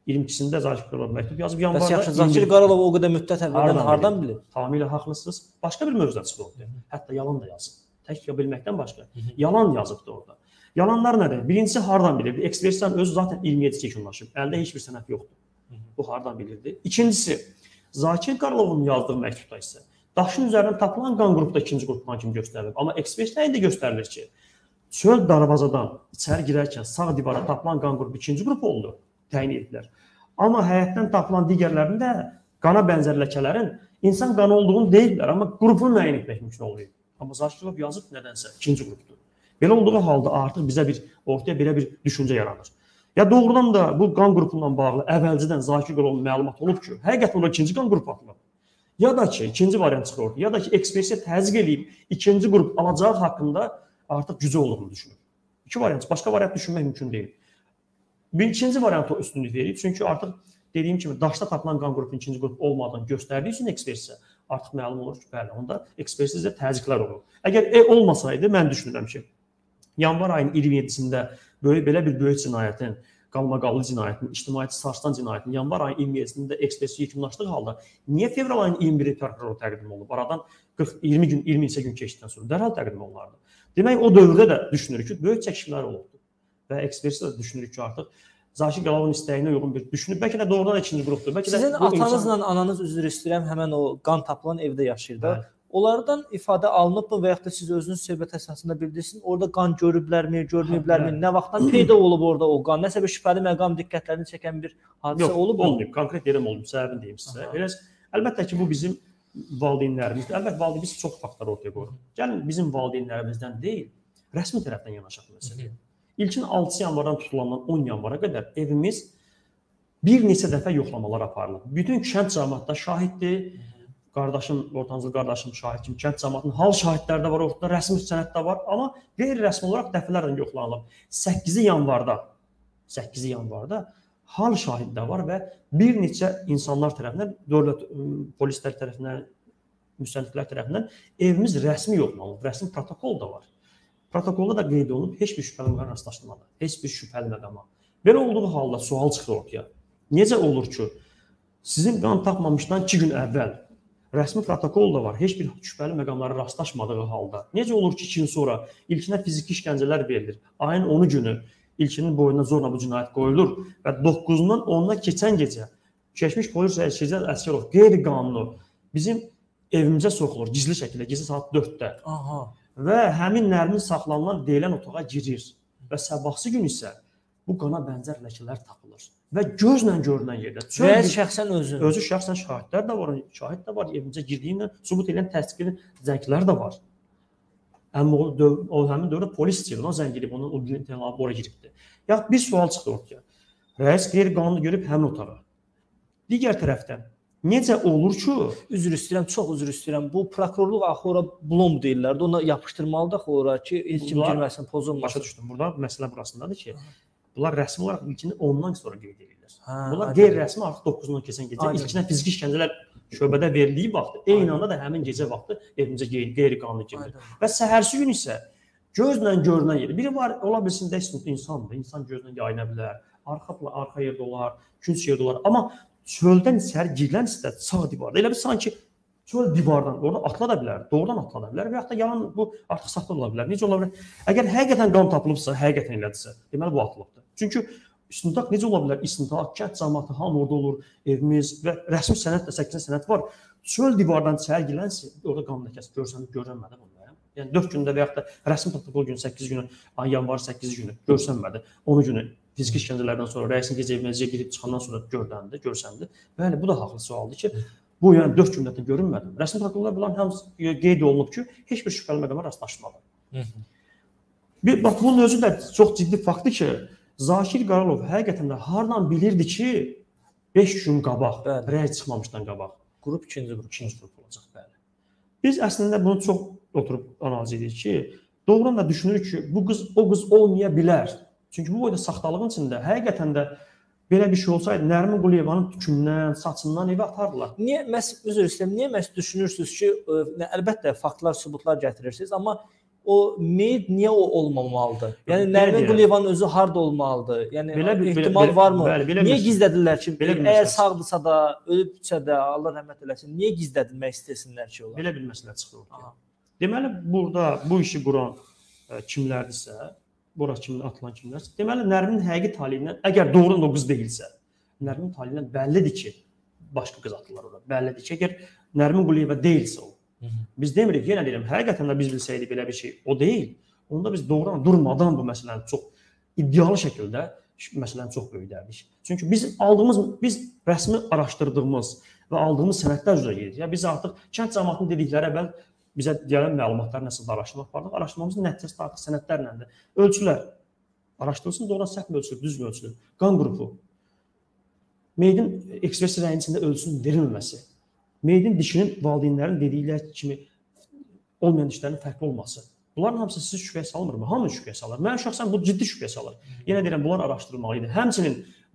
22-sində Zakir Qalov məktub yazıb Bəs yanvarda. yaxşı Zakir 21 Qaralov o qədər müddət əvvəldən Hardan bilir? Tamamilə haqlısınız. Başqa bir mövzudan çıxır ortaya. Hətta yalan da yazıb. Tək bilməkdən başqa. Yalan yazıbdı orada. Yalanlar nədir? Birincisi hardan bilirdi? Ekspertizanın özü zaten 27 yekunlaşıb. Əldə heç bir sənəd yoxdur. Bu hardan bilirdi? İkincisi, Zakir Qarlovun yazdığı məktubda isə daşın üzərindən tapılan qan qrupda ikinci qrupdan kimi göstərilib. Amma ekspertlərin də göstərilir ki, çöl darvazadan içəri girərkən sağ divara tapılan qan qrupu ikinci qrup oldu, təyin edildilər. Amma həyətdən tapılan digərlərində qana bənzər ləkələrin insan qanı olduğunu deyiblər, amma qrupunu müəyyən etmək mümkün olmuyor. Amma Zakirov yazıb nədənsə ikinci qrupdur. Belə olduğu halda artıq bizə bir ortaya belə bir düşüncə yaranır. Ya doğrudan da bu qan qrupundan bağlı əvvəlcədən Zakir Qalovun məlumat olub ki, həqiqətən ora ikinci qan qrupu atılıb. Ya da ki, ikinci variant çıxır ortaya, ya da ki, ekspertiya təzyiq eləyib ikinci qrup alacağı haqqında artıq gücü olduğunu düşünür. İki variant, başqa variant düşünmək mümkün deyil. Bir ikinci varianta üstünlük verir. Çünki artıq dediyim kimi daşda tapılan qan qrupu ikinci qrup olmadığını göstərdiyi üçün ekspertiza artıq məlum olur ki, bəli, onda ekspertizə təzyiqlər olur. Əgər E olmasaydı, mən düşünürəm ki, yanvar ayının 27-sində böyük belə bir böyük cinayətin, qalmaqallı cinayətin, ictimaiyyəti sarsıdan cinayətin yanvar ayının 27-sində ekspertiza yekunlaşdığı halda niyə fevral ayının 21-i prokurora təqdim olunub? Aradan 40 20 gün, 20 neçə gün keçdikdən sonra dərhal təqdim olunardı. Demək o dövrdə də düşünürük ki, böyük çəkişmələr olubdu. Və ekspertiza da düşünürük ki, artıq Zakir Qalavun istəyinə uyğun bir düşünüb. Bəlkə də doğrudan ikinci qrupdur. Bəlkə Sizin də atanızla insan- ananız üzr istəyirəm, həmin o qan tapılan evdə yaşayır da. Bəli. Onlardan ifadə alınıbmı və yaxud da siz özünüz söhbət əsasında bildirsiniz, orada qan görüblərmi, görməyiblərmi, Bəli. nə vaxtdan peyda olub orada o qan? Nəsə bir şübhəli məqam diqqətlərini çəkən bir hadisə Yox, olub mu? olmayıb. Konkret yerəm olmayıb. Səbəbini deyim sizə. Aha. Biraz əlbəttə ki, bu bizim valideynlərimiz, əlbəttə valideynimiz çox faktor ortaya qoyur. Gəlin bizim valideynlərimizdən deyil, rəsmi tərəfdən yanaşaq məsələyə. İlkin 6 yanvardan tutulandan 10 yanvara qədər evimiz bir neçə dəfə yoxlamalar aparılıb. Bütün kənd cəmiyyətdə şahiddir. Qardaşım, ortancıl qardaşım şahid kimi kənd cəmiyyətinin hal şahidləri də var, ortada rəsmi sənəd də var, amma qeyri-rəsmi olaraq dəfələrlə yoxlanılıb. 8 yanvarda 8 yanvarda hal şahid də var və bir neçə insanlar tərəfindən, dövlət polislər tərəfindən, müstəntiqlər tərəfindən evimiz rəsmi yoxlanılıb, rəsmi protokol da var. Protokolda da qeyd olunub heç bir şübhəli məqam rastlaşdırmadı. Heç bir şübhəli məqama. Belə olduğu halda sual çıxır ortaya. Necə olur ki, sizin qan tapmamışdan 2 gün əvvəl rəsmi protokol da var. Heç bir şübhəli məqamlara rastlaşmadığı halda necə olur ki, 2 gün sonra ilkinə fiziki işgəncələr verilir. Ayın 10-u günü ilkinin boynuna zorla bu cinayət qoyulur və 9-undan 10-una keçən gecə keçmiş polis rəisi Şəcəl Əsgərov qeyri-qanuni bizim evimizə soxulur gizli şəkildə, gecə saat 4-də Aha. Və həmin Nərmin saxlanılan deyilən otağa girir və sabahsı gün isə bu qana bənzər ləkələr tapılır və gözlə görünən yerdə Və şəxsən özün. özü şəxsən şahidlər də var, şahid də var, evimizə girdiyini sübut edən təsdiqli zənglər də var. Amma o, döv o həmin dövrdə polis ona zəng edib, onun o gün tələb ora giribdi. Ya bir sual çıxdı ortaya. Rəis qeyri-qanuni görüb həmin otağa. Digər tərəfdən necə olur ki, Üzr istəyirəm, çox üzr istəyirəm. Bu prokurorluq axı ora blom deyirlər. də, Ona yapışdırmalıdır axı ora ki, heç kim girməsin, başa pozulmasın. düşdüm. Burada məsələ burasındadır ki, bunlar rəsmi olaraq ilkini ondan sonra qeyd edirlər. Hə, Bunlar qeyri-rəsmi artıq 9-dan keçən gecə ilkinə fiziki işgəncələr şöbədə verildiyi vaxt, eyni anda da həmin gecə vaxtı evimizə qeyri- qeyri-qanuni girilir. Və səhərsi gün isə gözlə görünən yer. Biri var, ola bilsin də insandır. İnsan gözlə yayına bilər. Arxa arxa yerdə olar, künc yerdə olar. Amma çöldən içəri girilən istə sağ divarda. Elə bir sanki çöl divardan orada atlana bilər, doğrudan atlana bilər və yaxud da yalan bu artıq saxta ola bilər. Necə ola bilər? Əgər həqiqətən qan tapılıbsa, həqiqətən elədirsə, deməli bu atılıbdır. Çünki istintaq necə ola bilər? İstintaq kənd cəmiyyəti hamı orada olur, evimiz və rəsmi sənəd də 8 sənəd var. Çöl divardan içəri girənsə, orada qan ləkəsi görsən görünmədi bunda. Yəni 4 gündə və yaxud da rəsmi protokol günü 8 günü, yanvar 8 günü görsənmədi. 10 günü fiziki işgəncələrdən sonra rəisin gecə evinizə girib çıxandan sonra gördəndə, görsəndi. Bəli, bu da haqlı sualdır ki, bu yəni 4 gündə də görünmədi. Rəsmi protokollar bunların hamısı qeyd olunub ki, heç bir şübhəli məqama rastlaşmadı. Bir bax bunun özü də çox ciddi faktdır ki, Zakir Qaralov həqiqətən də hardan bilirdi ki, 5 gün qabaq, Bəli. rəy çıxmamışdan qabaq Qrup ikinci qrup. ikinci qrup olacaq bəli. Biz əslində bunu çox oturub analiz edirik ki, doğrudan da düşünürük ki, bu qız o qız olmaya bilər. Çünki bu boyda saxtalığın içində həqiqətən də belə bir şey olsaydı Nərmin Quliyevanın tükündən, saçından evə atardılar. Niyə məs üzr istəyirəm, niyə məs düşünürsüz ki, ə, nə- əlbəttə faktlar, sübutlar gətirirsiniz, amma o meyid niyə o olmamalıdır? Yəni Nərmin. Quliyevanın özü harda olmalıdır? Yəni Belə bir- ehtimal belə- varmı? bəli, belə niyə gizlədirlər ki, belə əgər sağdırsa da, ölübsə də, Allah rəhmət eləsin, niyə gizlədilmək istəsinlər ki onlar? Belə bir məsələ çıxdı ortaya. Deməli burada bu işi quran ə, kimlərdirsə, bura kimlər atılan kimlərsə, deməli Nərmin həqiqi taliyindən əgər doğrudan o qız deyilsə, Nərmin taliyindən bəllidir ki, başqa qız atırlar ora. Bəllidir ki, əgər Nərmin Quliyeva deyilsə o. Biz demirik, yenə deyirəm, həqiqətən də biz bilsəydik belə bir şey o deyil. Onda biz doğrudan durmadan bu məsələni çox iddialı şəkildə məsələni çox böyüdərdik. Çünki biz aldığımız, biz rəsmi araşdırdığımız və aldığımız sənədlər üzrə gedirik. Ya biz artıq kənd cəmiyyətinin dedikləri əvvəl bizə deyilən məlumatların əsasında araşdırma apardıq. Araşdırmamızın nəticəsi artıq sənədlərlədir. Ölçülər araşdırılsın, doğrudan səhv ölçülür, düz ölçülür. Qan qrupu. Meydin ekspertiz rəyinin içində ölçünün verilməməsi. Meydin dişinin valideynlərin dedikləri kimi olmayan dişlərin fərqli olması. Bunların hamısı sizi şübhəyə salmırmı? Hamı şübhəyə salır. Mən şəxsən bu ciddi şübhəyə salır. Yenə deyirəm, bunlar araşdırılmalı idi. Həmçinin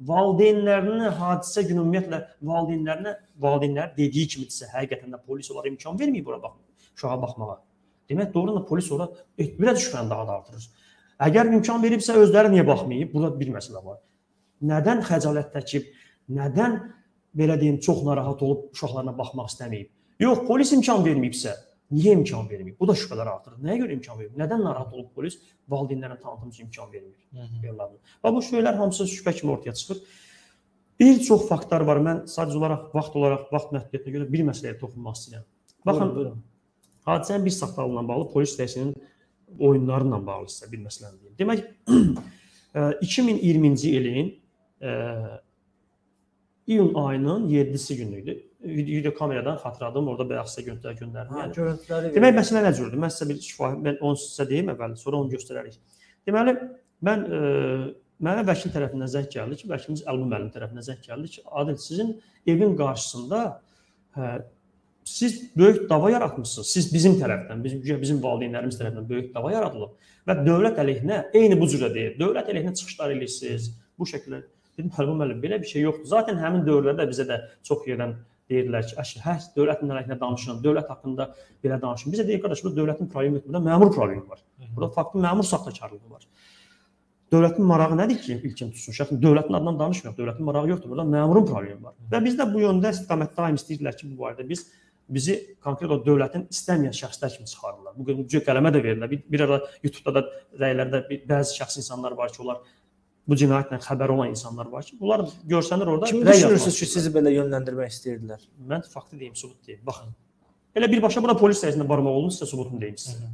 valideynlərinə hadisə günü ümumiyyətlə valideynlərinə valideynlər dediyi kimidirsə, həqiqətən də polis onlara imkan verməyib bura bax, uşağa baxmağa. Demək doğrudan da polis ora etmirə düşməni daha da artırır. Əgər imkan veribsə özləri niyə baxmayıb? Burada bir məsələ var. Nədən xəcalət çəkib, nədən belə deyim, çox narahat olub uşaqlarına baxmaq istəməyib? Yox, polis imkan verməyibsə, niyə imkan verməyib? Bu da şübhələr artırır. Nəyə görə imkan vermir? Nədən narahat olub polis valideynlərin tanıtım üçün imkan vermir? Evladına. Və bu şübhələr hamısı şübhə kimi ortaya çıxır. Bir çox faktor var. Mən sadəcə olaraq vaxt olaraq, vaxt məhdudiyyətinə görə bir məsələyə toxunmaq istəyirəm. Baxın, buyurun, buyurun. Hadisənin bir saxtalığına bağlı polis rəisinin oyunları ilə bağlı sizə bir məsələni deyim. Demək 2020-ci ilin ə, iyun ayının 7-si günü idi. Video kameradan xatırladım, orada bayaq sizə göndər göndərdim. Yəni görüntüləri. Demək məsələ nə cürdür? Mən sizə bir şifahi mən onu sizə deyim əvvəl, sonra onu göstərərik. Deməli, mən ə, mənə vəkil tərəfindən zəng gəldi ki, vəkilimiz Əlbum müəllim tərəfindən zəng gəldi ki, Adil sizin evin qarşısında hə, siz böyük dava yaratmısınız. Siz bizim tərəfdən, bizim bizim valideynlərimiz tərəfindən böyük dava yaradılıb və dövlət əleyhinə eyni bu cürə deyir. Dövlət əleyhinə çıxışlar edirsiniz. Bu şəkildə dedim, Əlbum müəllim belə bir şey yoxdur. Zaten həmin dövrlərdə bizə də çox yerdən deyirlər ki, əşi, hər dövlətin əleyhinə danışın, dövlət haqqında belə danışın. Bizə deyir qardaş, bu dövlətin problemi yoxdur, burada məmur problemi var. Burada faktın məmur saxtakarlığı var. Dövlətin marağı nədir ki, ilkin tutsun? Şəxsən dövlətin adından danışmırıq. Dövlətin marağı yoxdur. Burada məmurun problemi var. Və biz də bu yöndə istiqamətdə daim istəyirlər ki, bu barədə biz bizi konkret o dövlətin istəməyən şəxslər kimi çıxarırlar. Bu gün qələmə də verirlər. Bir, bir ara YouTube-da da rəylərdə bəzi şəxs insanlar var ki, onlar bu cinayətlə xəbər olan insanlar var ki, bunlar görsənir orada. Kim düşünürsüz ki, sizi belə yönləndirmək istəyirdilər? Mən faktı deyim, sübut deyim. Baxın. Elə birbaşa bura polis səhiyəsində barmaq olun, sizə sübutunu deyim sizə.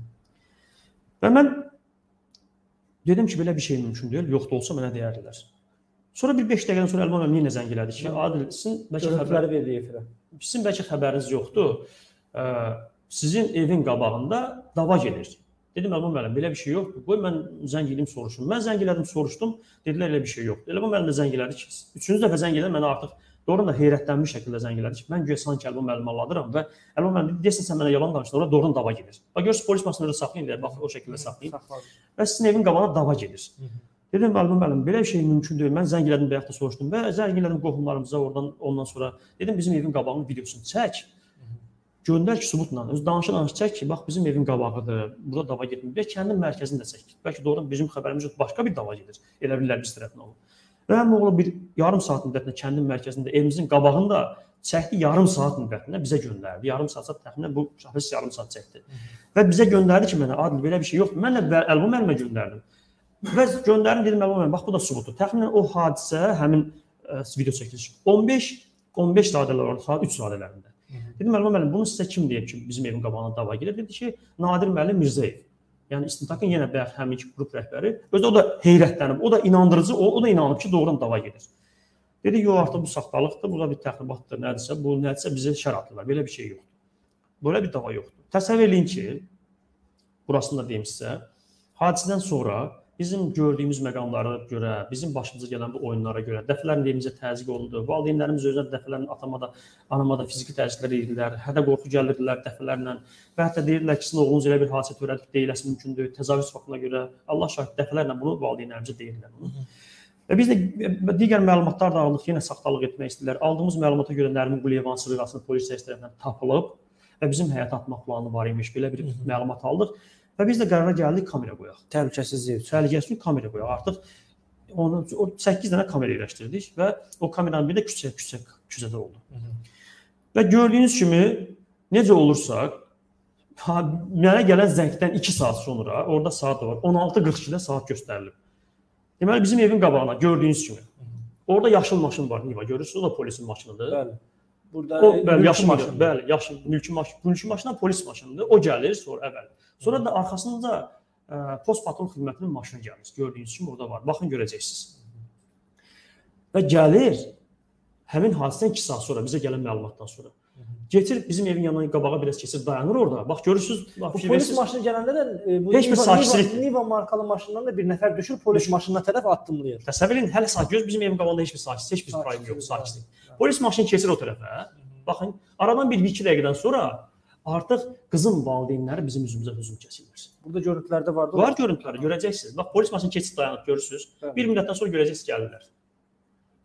Və mən dedim ki, belə bir şey mümkün deyil. Yoxdur olsa mənə deyərdilər. Sonra bir 5 dəqiqədən sonra Əlman müəllim yenə zəng elədi ki, Adil, sizin bəlkə xəbərləri verdi efirə. Sizin bəlkə xəbəriniz yoxdur. Ə, sizin evin qabağında dava gedir. Dedim Əlman müəllim, belə bir şey yoxdur. Qoy mən zəng edim soruşum. Mən zəng elədim, soruşdum. Dedilər elə bir şey yoxdur. Əlman müəllim də zəng elədi ki, üçüncü dəfə zəng elədi, mənə artıq doğrudan da heyrətlənmiş şəkildə zəng elədi ki, mən güya sanki Əlman müəllimi aldadıram və Əlman müəllim deyəsən sən mənə yalan danışdın, ora doğrudan dava gedir. Bax görürsüz polis maşınları saxlayın, deyir, bax o şəkildə saxlayın. Və sizin evin qabağına dava gedir. Dedim Əlman müəllim, belə bir şey mümkün deyil. Mən zəng elədim, bayaq da soruşdum və zəng elədim qohumlarımıza oradan ondan sonra dedim bizim evin qabağının videosunu çək göndər ki, sübutla. Öz danışan danış çək ki, bax bizim evin qabağıdır. Burada dava getmir. Bəlkə kəndin mərkəzində çək. Bəlkə doğrudan bizim xəbərimiz yox, başqa bir dava gedir. Elə bilirlər biz tərəfindən olur. Həmin oğlu bir yarım saat müddətində kəndin mərkəzində evimizin qabağında çəkdi yarım saat müddətində bizə göndərdi. Yarım saat təxminən bu şəxs yarım saat çəkdi. Və bizə göndərdi ki, mənə adil belə bir şey yoxdur. Mən də əlbum müəllimə göndərdim. Və göndərdim dedim əlbum müəllim, bax bu da sübutu. Təxminən o hadisə həmin ə, video çəkilişi 15 15 radələr var, saat 3 radələrində. Dedim müəllim müəllim bunu sizə kim deyib ki, bizim evin qabağına dava gedir? Dedi ki, Nadir müəllim Mirzəyev. Yəni istintaqın yenə bayaq həmin qrup rəhbəri. Özü o da heyrətlənib, o da inandırıcı, o, o da inanıb ki, doğrudan dava gedir. Dedi, yox artıq bu saxtalıqdır, bu da bir təxribatdır, nədirsə, bu nədirsə bizə şər atırlar. Belə bir şey yoxdur. Belə bir dava yoxdur. Təsəvvür eləyin ki, burasını da deyim sizə, hadisədən sonra bizim gördüyümüz məqamlara görə, bizim başımıza gələn bu oyunlara görə dəfələrlə evimizə təzyiq olundu. Valideynlərimiz özünə dəfələrlə atama da, anama da fiziki təzyiqlər edirdilər. Hətta qorxu gəlirdilər dəfələrlə. Və hətta deyirlər ki, sizin oğlunuz elə bir hadisə törədib deyiləsi mümkündür. Təcavüz faktına görə Allah şahid dəfələrlə bunu valideynlərimizə deyirlər bunu. Və biz də digər məlumatlar da aldıq, yenə saxtalıq etmək istəyirlər. Aldığımız məlumata görə Nərmin Quliyevan sırğasını polis tərəfindən tapılıb və bizim həyata atmaq planı var imiş. Belə bir məlumat aldıq. Və biz də qərara gəldik kamera qoyaq. Təhlükəsizlik. Təhlükəsizlik kamera qoyaq. Artıq onu o 8 dənə kamera yerləşdirdik və o kameranın biri də küçə küçə küçədə oldu. Hı -hı. Və gördüyünüz kimi necə olursa mənə gələn zəngdən 2 saat sonra orada saat var. 16:42-də saat göstərilib. Deməli bizim evin qabağına gördüyünüz kimi. Orada yaşıl maşın var, Niva görürsüz, o da polisin maşınıdır. Bəli. Burada o bəli, yaşıl maşın, bəli, yaşıl mülki maşın, mülki maşından polis maşınıdır. O gəlir sonra əvvəl. Sonra da arxasında ə, post patrul xidmətinin maşını gəlir. Gördüyünüz kimi orada var. Baxın görəcəksiniz. Və gəlir həmin hadisədən 2 saat sonra bizə gələn məlumatdan sonra. Getir bizim evin yanından qabağa biraz keçir, dayanır orada. Bax görürsüz, bax bu polis maşını gələndə də e, bu heç bir sakitlik Niva markalı maşından da bir nəfər düşür, polis maşınına tərəf addımlayır. Təsəvvür edin, hələ sakit göz bizim evin qabağında heç bir sakitlik, heç bir problem yox, sakitlik. Polis maşını keçir o tərəfə. Baxın, aradan bir 2 dəqiqədən sonra Artıq qızın valideynləri bizim üzümüzə hücum keçirlər. Burada görüntülərdə vardı. Var görüntüləri görəcəksiniz. Bax polis maşını keçid dayanıb görürsüz. Bəli. Bir müddətdən sonra görəcəksiniz gəlirlər.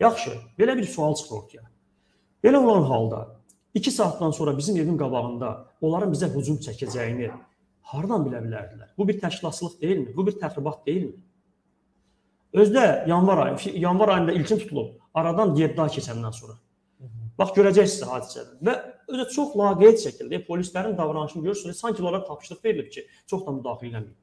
Yaxşı, belə bir sual çıxır ortaya. Belə olan halda 2 saatdan sonra bizim evin qabağında onların bizə hücum çəkəcəyini hardan bilə bilərdilər? Bu bir təşkilatçılıq deyilmi? Bu bir təxribat deyilmi? Özdə yanvar ayı, yanvar ayında ilkin tutulub. Aradan 7 ay keçəndən sonra. Bax görəcəksiniz hadisəni. Və özə çox laqeyd şəkildə polislərin davranışını görürsünüz, sanki onlara tapşırıq verilib ki, çox da müdaxilə eləməyin.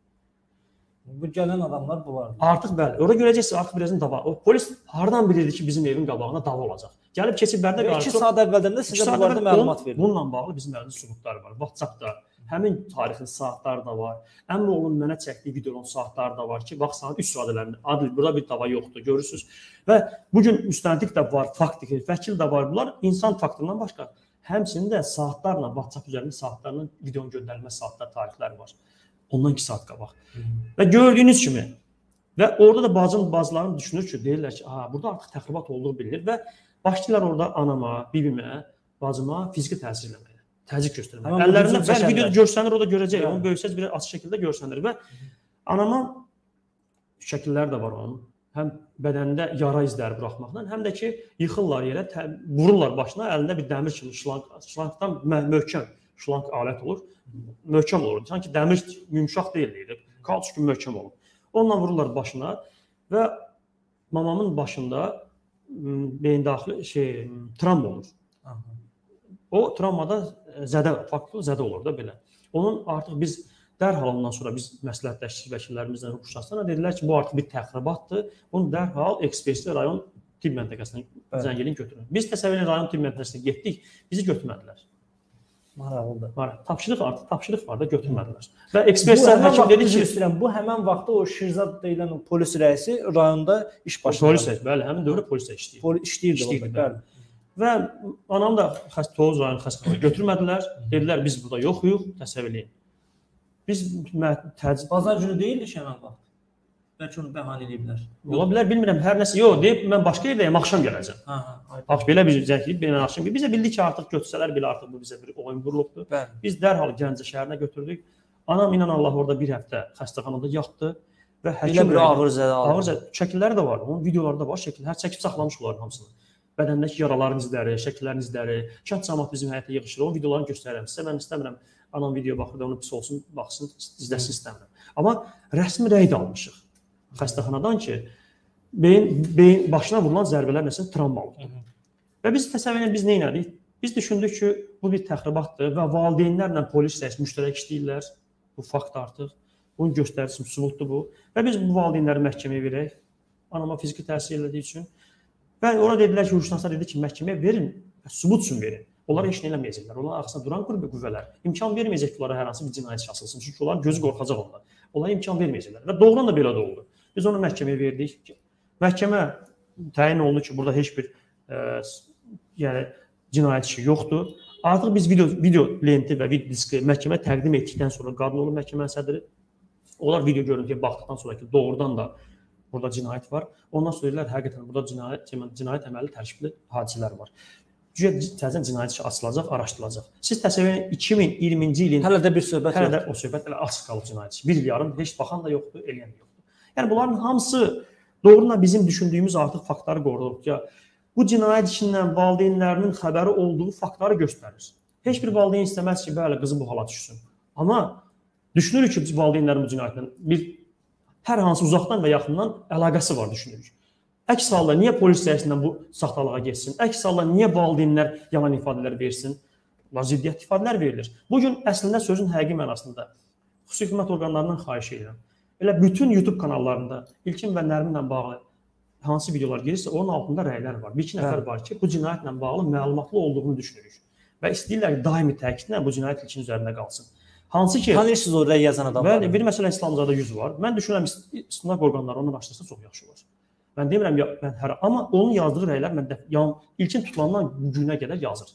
Bu gələn adamlar bunlardır. Artıq bəli, orada görəcəksiniz artıq birazdan dava. O polis hardan bilirdi ki, bizim evin qabağına dava olacaq? Gəlib keçiblərdə 2 saat əvvəldən də sizə bu barədə məlumat verir. Bununla bağlı bizim əlimizdə sübutlar var. WhatsApp-da həmin tarixin saatları da var. Əmr oğlunun mənə çəkdiyi videonun saatları da var ki, bax saat 3 radələrində adil burada bir dava yoxdur, görürsüz. Və bu gün müstəntiq də var, faktik, vəkil də var. Bunlar insan faktorundan başqa həmçinin də saatlarla WhatsApp üzərində saatlarla videonun göndərilmə saatlar tarixləri var. Ondan 2 saat qabaq. Və gördüyünüz kimi və orada da bacım bazılarım düşünür ki, deyirlər ki, "Ha, burada artıq təxribat olduğu bilinir" və başlayırlar orada anama, bibimə, bacıma fiziki təsir eləməyə, təzyiq göstərməyə. Amma bu Əllərində bəli videoda görsənir, orada görəcək. Bəli. Onu böyüsəz bir açıq şəkildə görsənir və anama şəkillər də var onun. Həm bədənində yara izləri buraxmaqla, həm də ki, yıxırlar yerə, tə- vururlar başına, əlində bir dəmir kimi şlanq, şlanqdan möhkəm şlanq alət olur. Möhkəm olur. Sanki dəmir yumşaq deyil idi. Kauçuk kimi möhkəm olur. Onunla vururlar başına və mamamın başında m, beyindaxili şey travma olur. Aha. O travmada zədə, faktlı zədə olur da belə. Onun artıq biz dərhal ondan sonra biz məsləhətləşdik vəkillərimizlə, hüquqşünaslarla dedilər ki, bu artıq bir təxribatdır. Bunu dərhal ekspertiza rayon tibb məntəqəsinə Bəli. zəngilin götürün. Biz təsəvvür rayon tibb məntəqəsinə getdik, bizi götürmədilər. Maraqlıdır. Var, tapşırıq artıq tapşırıq var da götürmədilər. Və ekspertlər həkim dedi ki, istəyirəm. Bu həmin vaxtda o Şirzad deyilən o polis rəisi rayonda iş başında. polis, bəli, həmin dövrdə polis də işləyir. Poli işləyirdi İşləyirdi, orada. Bəli. Və anam da xəstə Tovuz rayon xəstəxanasına götürmədilər. Dedilər biz burada yoxuyuq, təsəvvür eləyin. Biz təcrid Bazar günü deyildi həmin vaxt. Bəlkə onu bəhanə ediblər. ola bilər, bilmirəm, hər nəsə. Yox, deyib mən başqa yerdəyəm, axşam gələcəm. Ha. aydın. Bax belə bir zəngli, belə axşam. Biz də bildik ki, artıq götürsələr belə artıq bu bizə bir oyun qurulubdur. Bəli. Biz dərhal Gəncə şəhərinə götürdük. Anam inan Allah orada bir həftə xəstəxanada yatdı və Belə həkim bir rəyi- ağır zədə aldı. Ağır zədə şəkilləri də var. Onun videoları da var. Şəkil hər çəkib saxlamış onların hamısını. Bədəndəki yaraların izləri, şəkillərin izləri, kənd cəmaət bizim həyətə yığışır. O videolarını göstərirəm sizə. Mən istəmirəm anam video baxır da onu pis olsun, baxsın, izləsin istəmirəm. Amma rəsmi rəy də almışıq xəstəxanadan ki, beyin beyin başına vurulan zərbələr məsələn travmalıdır. Və biz təsəvvür edin biz nə etdik? Biz düşündük ki, bu bir təxribatdır və valideynlərlə polis rəis müştərək işləyirlər. Bu fakt artıq. Bunun göstəricisi sübutdur bu. Və biz bu valideynləri məhkəməyə verək. Anama fiziki təsir elədiyi üçün. Və ora dedilər ki, hüquqşünaslar dedi ki, məhkəməyə verin, sübut üçün verin. Onlar heç nə eləməyəcəklər. Onlar arxasında duran qüvvə qüvvələr imkan verməyəcək ki, onlara hər hansı bir cinayət açılsın. Çünki onlar gözü qorxacaq onlar. Onlara imkan verməyəcəklər. Və doğrudan da belə də oldu. Biz onu məhkəməyə verdik. Məhkəmə təyin olundu ki, burada heç bir ə, s- yəni cinayət işi yoxdur. Artıq biz video video lenti və video diski məhkəmə təqdim etdikdən sonra qanun olun məhkəmənin sədri onlar video görüntüyə baxdıqdan sonra ki, doğrudan da burada cinayət var. Ondan sonra dedilər həqiqətən burada cinayət cinayət əməli tərkibli hadisələr var. Güya təzədən cinayət işi açılacaq, araşdırılacaq. Siz təsəvvür edin 2020-ci ilin Hələ də bir söhbət Hələ yox. də o söhbət elə açıq qalıb cinayət işi. Bir il yarım heç baxan da yoxdur, eləyən də yoxdur. Yəni bunların hamısı doğrudan bizim düşündüyümüz artıq faktları qoruduq ya. Bu cinayət işindən valideynlərinin xəbəri olduğu faktları göstərir. Heç bir valideyn istəməz ki, bəli, qızı bu hala düşsün. Amma düşünürük ki, biz valideynlərin bu cinayətlə bir hər hansı uzaqdan və yaxından əlaqəsi var düşünürük. Əks halda niyə polis rəisindən bu saxtalığa getsin? Əks halda niyə valideynlər yalan ifadələr versin? Ziddiyyət ifadələr verilir. Bu gün əslində sözün həqiqi mənasında xüsusi xidmət orqanlarından xahiş edirəm. Elə bütün YouTube kanallarında İlkin və Nərminlə bağlı hansı videolar gəlirsə, onun altında rəylər var. Bir iki nəfər Bəli. var ki, bu cinayətlə bağlı məlumatlı olduğunu düşünürük və istəyirlər ki, daimi təkidlə bu cinayət ilkin üzərində qalsın. Hansı ki, Tanıyırsınız o rəy yazan adamları. Bəli, bir məsələ İslamzadə 100 var. Mən düşünürəm ist- istinaq orqanları onu araşdırsa çox yaxşı olar. Mən demirəm ya, mən hər amma onun yazdığı rəylər məndə yan ilkin tutulandan günə qədər yazır.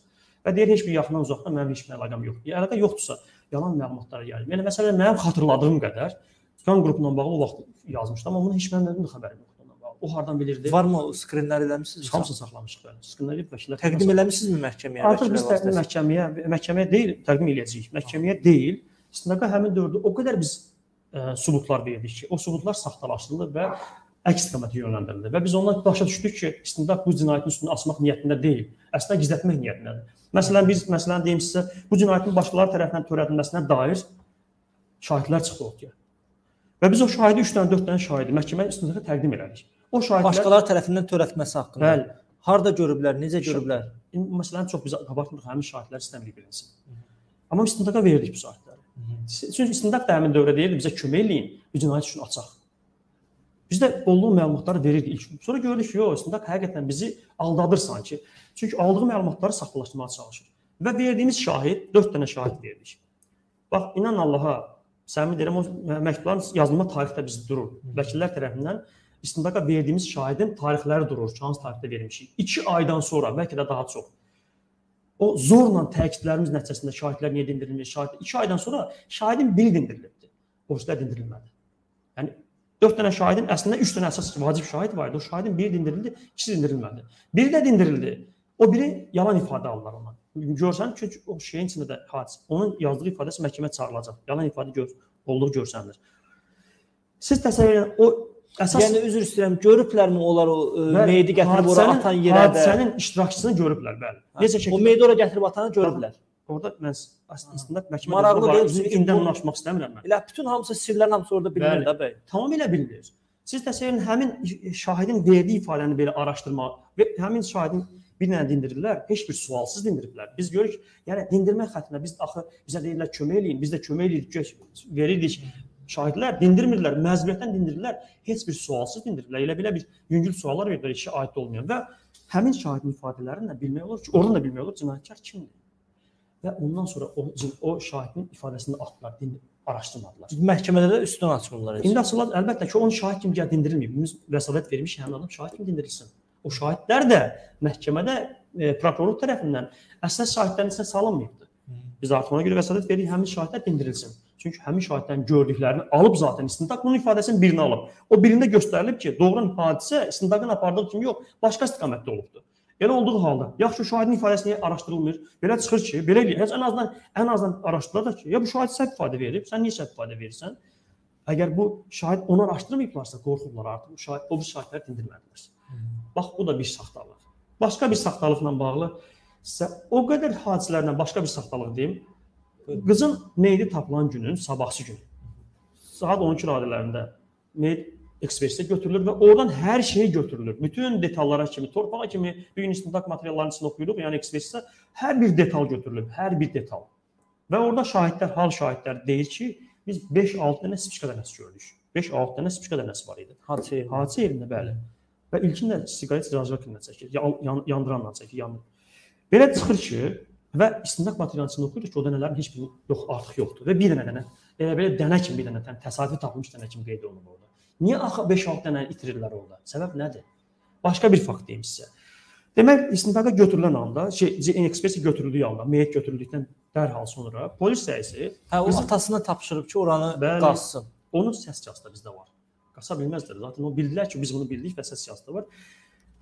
Və deyir heç bir yaxından uzaqdan mənim heç bir əlaqəm yoxdur. Ya əlaqə yoxdursa, yalan məlumatlar yayır. Yəni məsələn mənim xatırladığım qədər qan qrupundan bağlı o vaxt yazmışdım, amma bunun heç mənim də xəbərim yoxdur ondan bağlı. O hardan bilirdi? Varmı o skrinlər eləmisiniz? Hamısını saxlamışıq bəli. Skrinlər vəkillər. Təqdim eləmisinizmi məhkəməyə? Artıq biz təqdim məhkəməyə məhkəməyə deyil, təqdim eləyəcəyik. Məhkəməyə deyil. İstintaqa həmin dövrdə o qədər biz ə, sübutlar verdik ki, o sübutlar saxtalaşdırıldı və əks istiqamətə yönləndirildi və biz ondan başa düşdük ki, istintaq bu cinayətin üstünü açmaq niyyətində deyil, əslində gizlətmək niyyətindədir. Məsələn biz məsələn deyim sizə, bu cinayətin başqaları tərəfindən törədilməsinə dair şahidlər çıxdı ortaya. Və biz o şahidi 3 dənə, 4 dənə şahidi məhkəməyə istintaqa təqdim elədik. O şahidlər Başqaları tərəfindən törətməsi haqqında. bəli, Harda görüblər, necə görüblər? Məsələn çox biz qabartmırıq, həmin şahidlər istəmirik bilinsin. Amma istintaqa verdik bu şahidləri. Çünki istintaq da həmin dövrə deyirdi bizə kömək eləyin, bu cinayət üçün açaq. Biz də bolluq məlumatları verirdik ilk. Sonra gördük ki, yox, istintaq həqiqətən bizi aldadır sanki. Çünki aldığı məlumatları saxtalaşdırmağa çalışır. Və verdiyimiz şahid 4 dənə şahid verdik. Bax, inan Allaha, səmimi deyirəm, o məktubların yazılma tarixdə bizdə durur. Vəkillər tərəfindən istintaqa verdiyimiz şahidin tarixləri durur, hansı tarixdə vermişik. 2 aydan sonra, bəlkə də daha çox. O zorla təkidlərimiz nəticəsində şahidlər niyə dindirilmir? Şahid 2 aydan sonra şahidin biri dindirilibdi. Borclar dindirilmədi. Yəni 4 dənə şahidin əslində 3 dənə əsas vacib şahid var idi. O şahidin biri dindirildi, ikisi dindirilmədi. Biri də dindirildi. O biri yalan ifadə aldılar ondan. Görsən ki, o şeyin içində də hadisə, onun yazdığı ifadəsi məhkəməyə çağırılacaq. Yalan ifadə gör, olduğu görsənilir. Siz təsəvvür edin, o əsas Yəni üzr istəyirəm, görüblərmi onlar o ə, Bəli, meyidi gətirib ora atan yerə də? Hadisənin iştirakçısını görüblər, bəli. Necə O şəkildə meyidi ora gətirib atanı görüblər. orada mən əslində məhkəmə Maraqlı deyil, indən danışmaq istəmirəm mən. Elə bütün hamısı sirlərin hamısı orada bilinir də bəy. Tamamilə bilinir. Siz təsəvvür edin, həmin şahidin verdiyi ifadəni belə araşdırma və həmin şahidin bir dənə dindirirlər, heç bir sualsız dindiriblər. Biz görürük, yəni dindirmək xəttinə biz axı bizə deyirlər kömək eləyin, biz də kömək eləyirik, göz verirdik. Şahidlər dindirmirlər, məzuniyyətdən dindirirlər, heç bir sualsız dindiriblər. Elə belə bir yüngül suallar verdilər işə aid olmayan və həmin şahidin ifadələrini də bilmək olur ki, oradan da bilmək olur cinayətkar kimdir. Və ondan sonra o o şahidin ifadəsini atdılar, dindir, araşdırmadılar. Məhkəmədə də üstün açmırlar. İndi açıqlar əlbəttə ki, onun şahid kimi gəl dindirilməyib. Biz vəsatət vermiş həmin adam şahid kimi dindirilsin. O şahidlər də məhkəmədə e, prokurorluq tərəfindən əsas şahidlərin içinə salınmayıbdı. Biz artıq ona görə vəsatət veririk, həmin şahidlər dindirilsin. Çünki həmin şahidlərin gördüklərini alıb zaten istintaq bunun ifadəsinin birini alıb. O birində göstərilib ki, doğrudan hadisə istintaqın apardığı kimi yox, başqa istiqamətdə olubdu. Elə olduğu halda yaxşı şahidin ifadəsi niyə araşdırılmır? Belə çıxır ki, belə eləyir. Heç ən azından ən azından araşdırılır ki, ya bu şahid səhv ifadə verib, sən niyə səhv ifadə verirsən? Əgər bu şahid onu araşdırmayıblarsa, qorxublar artıq. Bu şahid o bu şahidləri dindirmədilər. Bax bu da bir saxtalıq. Başqa bir saxtalıqla bağlı sizə o qədər hadisələrlə başqa bir saxtalıq deyim. Qızın meyidi tapılan günün sabahsı günü. Saat 12 radələrində meyid ekspertisə götürülür və oradan hər şey götürülür. Bütün detallara kimi, torpağa kimi bir gün istintaq materiallarının içində oxuyuruq, yəni ekspertisə hər bir detal götürülüb, hər bir detal. Və orada şahidlər, hal şahidlər deyir ki, biz 5-6 dənə spişka dənəsi gördük. 5-6 dənə spişka dənəsi var idi. Hadisə yeri. Hadisə yerində bəli. Və ilkin də siqaret icazətindən çəkir, yan, yan, yandıranla çəkir, yanır. Belə çıxır ki, və istintaq materialının içində oxuyuruq ki, o dənələrin heç biri yox, artıq yoxdur və bir dənə dənə elə belə dənə kimi bir dənə təsadüfi tapılmış dənə kimi qeyd olunub orada. Niyə axı 5-6 dənə itirirlər orada? Səbəb nədir? Başqa bir fakt deyim sizə. Demək, istintaqa götürülən anda, şey, ekspertiya götürüldüyü anda, meyit götürüldükdən dərhal sonra polis rəisi Hə, o atasına tapşırıb ki, oranı Bəli. qazsın. Onun səs yazısı da bizdə var. Qasa bilməzlər. Zaten o bildilər ki, biz bunu bildik və səs yazısı da var.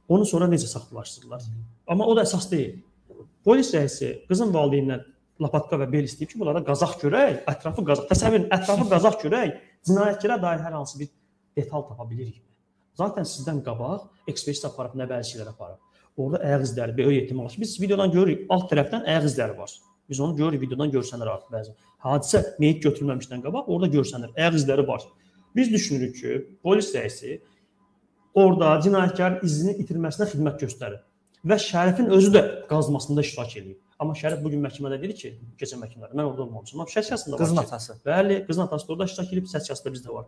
Onu sonra necə saxtalaşdırdılar? Amma o da əsas deyil. Polis rəisi qızın valideynindən lapatka və bel istəyib ki, bunlara qazaq görək, ətrafı qazaq. Təsəvvür edin, ətrafı qazaq görək, cinayətkara dair hər hansı bir detal tapa bilirikmi? Zaten sizdən qabaq ekspertiz aparıb nə bəzi şeylər aparıb. Orada ayaq izləri, böyük ehtimal ki, biz videodan görürük, alt tərəfdən ayaq izləri var. Biz onu görürük, videodan görsənir artıq bəzi. Hadisə meyit götürülməmişdən qabaq orada görsənir, ayaq izləri var. Biz düşünürük ki, polis rəisi orada cinayətkar izini itirməsinə xidmət göstərir və Şərifin özü də qazmasında iştirak eləyib. Amma Şərif bu gün məhkəmədə dedi ki, keçən məhkəmədə mən orada olmamışam. Amma səs yazısında var. Qızın atası. Bəli, qızın atası da orada iştirak edib, səs yazısı da bizdə var.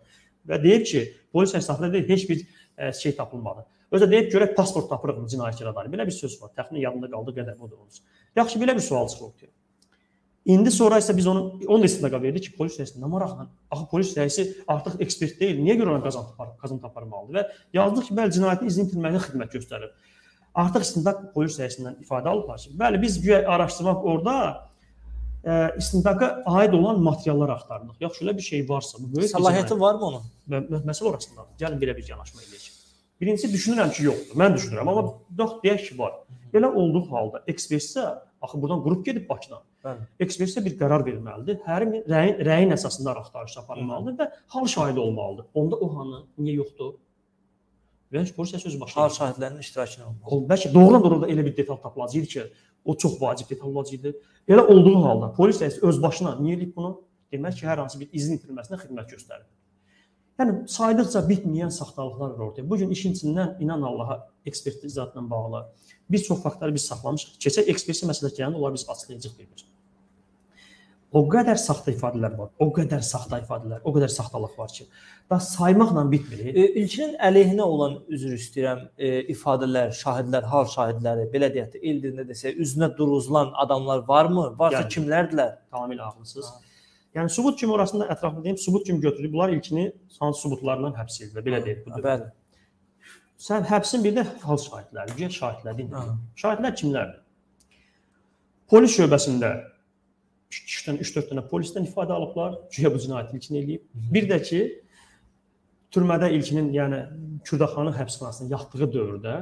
Və deyib ki, polis hesabında deyib heç bir ə, şey tapılmadı. Özə deyib görək pasport tapırıq cinayətkara dair. Belə bir söz var. Təxminən yadında qaldı qədər budur onun. Yaxşı belə bir sual çıxır ortaya. İndi sonra isə biz onu onun istiqa verdik ki, polis rəisi nə maraqla. Axı polis rəisi artıq ekspert deyil. Niyə görə ona qazan tapar, qazan taparmalıdır və yazdıq ki, bəli cinayətin izin itirməyinə xidmət göstərir. Artıq istintaq polis rəisindən ifadə alıblar ki, bəli biz güya araşdırmaq orada ə, istintaqa aid olan materiallar axtarırıq. Yaxşı elə bir şey varsa, bu böyük Səlahiyyəti varmı onun? məsələ orasındadır. Gəlin belə bir yanaşma eləyək. Birincisi düşünürəm ki, yoxdur. Mən düşünürəm, amma bax deyək ki, var. Belə olduğu halda ekspertiza axı buradan qrup gedib Bakıdan. Bəli. Ekspertiza bir qərar verməlidir. Hər bir rəyin, rəyin əsasında axtarış aparılmalıdır və hal şahidi olmalıdır. Onda o hanı niyə yoxdur? Və polisiya söz başlayır. Hal şahidlərinin iştirakını almalı. Ol- Bəlkə doğrudan doğruda elə bir detal tapılacaqdı ki, o çox vacib detal olacaqdı. Elə olduğu halda polis rəisi öz başına niyə eləyib bunu? Demək ki, hər hansı bir izin itirməsinə xidmət göstərir. Yəni saydıqca bitməyən saxtalıqlar var ortaya. Bu gün işin içindən inan Allaha ekspertizatla bağlı bir çox faktları biz saxlamışıq. Keçək ekspertiza məsələsi gələndə onları biz açıqlayacağıq bir-bir. O qədər saxta ifadələr var, o qədər saxta ifadələr, o qədər saxtalıq var ki, da saymaqla bitmir. E, ilkinin əleyhinə olan üzr istəyirəm, e, ifadələr, şahidlər, hal şahidləri, belə deyək də, el dilində desək, üzünə duruzulan adamlar varmı? Varsa Yəni. kimlərdilər? Tamamilə haqlısınız. Ha. Yəni sübut kimi orasında ətraflı deyim, sübut kimi götürülüb. Bunlar ilkini hansı sübutlarla həbs edildi, belə deyək bu. Bəli. Sən həbsin bir də hal şahidləri, güya şahidlər deyil. Şahidlər kimlərdir? Polis şöbəsində 2-dən 3-4 dənə polisdən ifadə alıblar, güya bu cinayəti ilkin eləyib. Bir də ki, türmədə ilkinin, yəni Kürdaxanın həbsxanasında yatdığı dövrdə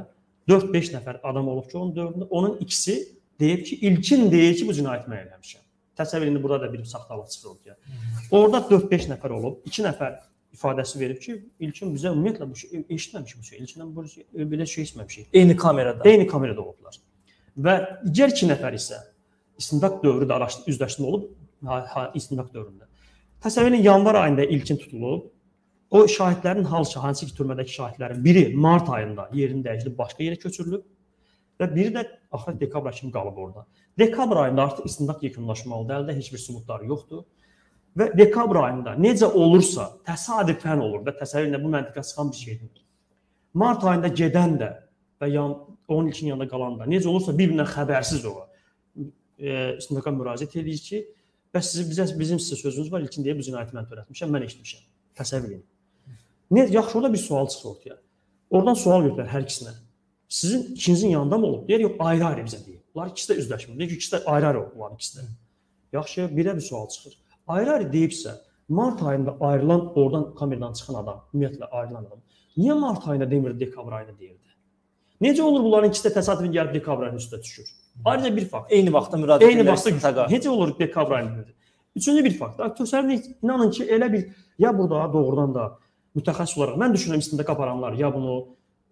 4-5 nəfər adam olub ki, onun dövründə onun ikisi deyib ki, ilkin deyir ki, bu cinayəti mən eləmişəm. Təsəvvür edin burada da bir saxtalıq çıxır ortaya. Orada 4-5 nəfər olub, 2 nəfər ifadəsi verib ki, ilkin bizə ümumiyyətlə bu şey eşitməmişik bu şey. İlkindən bu belə şey eşitməmişik. Eyni kamerada. Eyni kamerada olublar. Və digər 2 nəfər isə istintaq dövrü də üzləşdirmə olub, istintaq dövründə. Təsəvvür edin yanvar ayında ilkin tutulub. O şahidlərin hal hansı ki türmədəki şahidlərin biri mart ayında yerini dəyişdirib başqa yerə köçürülüb və biri də axır dekabra kimi qalıb orada. Dekabr ayında artıq istintaq yekunlaşmalıdır. Əldə heç bir sübutlar yoxdur. Və dekabr ayında necə olursa təsadüfən olur və təsəvvür edin bu məntiqə çıxan bir şeydir. Mart ayında gedən də və yan onun ilkin yanında qalan da necə olursa bir-birindən xəbərsiz o e, istintaqa müraciət edir ki, bəs siz bizə bizim sizə sözünüz var, ilkin deyə bu cinayəti mən törətmişəm, mən eşitmişəm. Təsəvvür edin. Ne yaxşı orada bir sual çıxır ortaya. Oradan sual verirlər hər ikisinə. Sizin ikinizin yanında mı olub? Deyir, yox, ayrı-ayrı bizə deyir. Bunlar ikisi də üzləşmir. Deyir ki, ikisi də ayrı-ayrı olub bunların ikisi də. Yaxşı, birə bir sual çıxır. Ayrı-ayrı deyibsə, mart ayında ayrılan, oradan kameradan çıxan adam, ümumiyyətlə ayrılan adam, niyə mart ayında demir, dekabr ayında deyirdi? Necə olur bunların ikisi də təsadüfən gəlib dekabr ayının üstə düşür? Ayrıca bir fakt. Eyni vaxtda müraciət Eyni vaxtda istintaqa. necə olur dekabr ayında? Üçüncü bir fakt. Aktyorlar inanın ki, elə bir ya burada doğrudan da mütəxəssis olaraq mən düşünürəm istintaq aparanlar ya bunu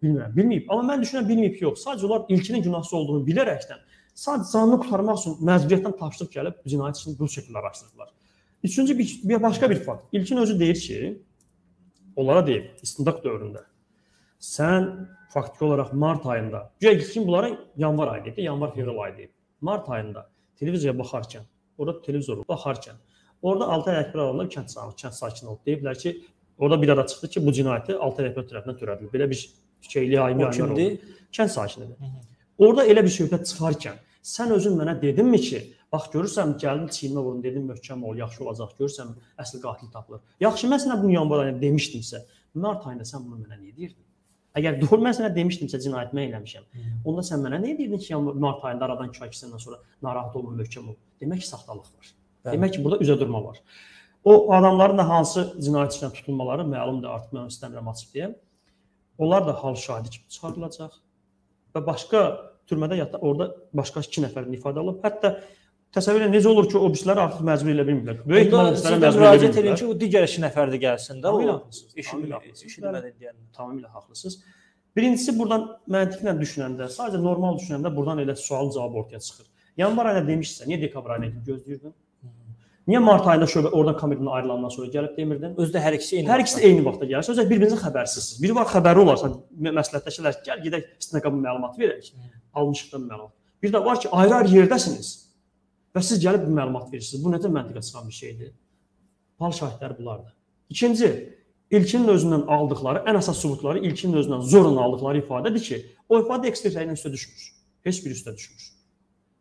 bilmirəm, bilməyib. Amma mən düşünürəm bilməyib yox. Sadəcə onlar ilkinin günahsız olduğunu bilərəkdən sadəcə canını qurtarmaq üçün məcburiyyətdən tapşırıq gəlib cinayət işini bu şəkildə araşdırdılar. Üçüncü bir, bir başqa bir fakt. İlkin özü deyir ki, onlara deyib istintaq dövründə sən faktiki olaraq mart ayında, güya ilkin bunlara yanvar ayı deyib, yanvar fevral ayı deyib. Mart ayında televiziyaya baxarkən, orada televizor baxarkən, orada Altay Əkbər adamlar kənd sakini, kənd sakini olub deyiblər ki, orada bir ara çıxdı ki, bu cinayəti Altay Əkbər tərəfindən törədilib. Belə bir şeyli ayımı O kimdir? Kənd sakinidir. Orada elə bir söhbət çıxarkən sən özün mənə dedinmi ki, bax görürsən gəldim çiynimə vurun dedim möhkəm ol, yaxşı olacaq. Görürsən əsl qatil tapılır. Yaxşı mən sənə bunu yanvar ayında demişdimsə, mart ayında sən bunu mənə niyə deyirdin? Əgər doğru mən sənə demişdimsə cinayət mən eləmişəm. Onda sən mənə nə deyirdin ki, mart ayında aradan 2 ay keçəndən sonra narahat olma, möhkəm ol. Demək ki, saxtalıq var. Bəli. Demək ki, burada üzə durma var. O adamların da hansı cinayət işlə tutulmaları məlumdur, artıq mən istəmirəm açıb deyəm. Onlar da hal şahidi kimi çıxarılacaq və başqa türmədə yatda orada başqa 2 nəfərin ifadə alıb. Hətta təsəvvür edin necə olur ki, o birisləri artıq məcbur elə bilmirlər. Böyük ehtimalla də məcbur elə müraciət edin bilmirlər. ki, o digər iki nəfər də gəlsin də. Tamamilə O haqlısınız. Tamamilə haqlısınız. Tamamilə haqlısınız. Birincisi buradan məntiqlə düşünəndə, sadəcə normal düşünəndə buradan elə sual cavab ortaya çıxır. Yanvar ayında demişsə, niyə dekabr ayına gözləyirdin? Niyə mart ayında şöbə oradan kameradan ayrılandan sonra gəlib demirdin? Özdə hər ikisi eyni. Hər ikisi eyni vaxtda gəlir. Sözə bir-birinizin xəbərsizsiniz. Biri var xəbəri olarsa mə- məsləhətləşirlər, gəl gedək istinaqa bu məlumatı verək. Almışıq da bu məlumat. Bir də var ki, ayrı-ayrı yerdəsiniz və siz gəlib bu məlumat verirsiniz. Bu necə məntiqə çıxan bir şeydir? Hal şahidləri bunlardır. İkinci, ilkinin özündən aldıqları ən əsas sübutları ilkinin özündən zorla aldıqları ifadədir ki, o ifadə ekspertlərlə üstə düşmür. Heç bir üstə düşmür.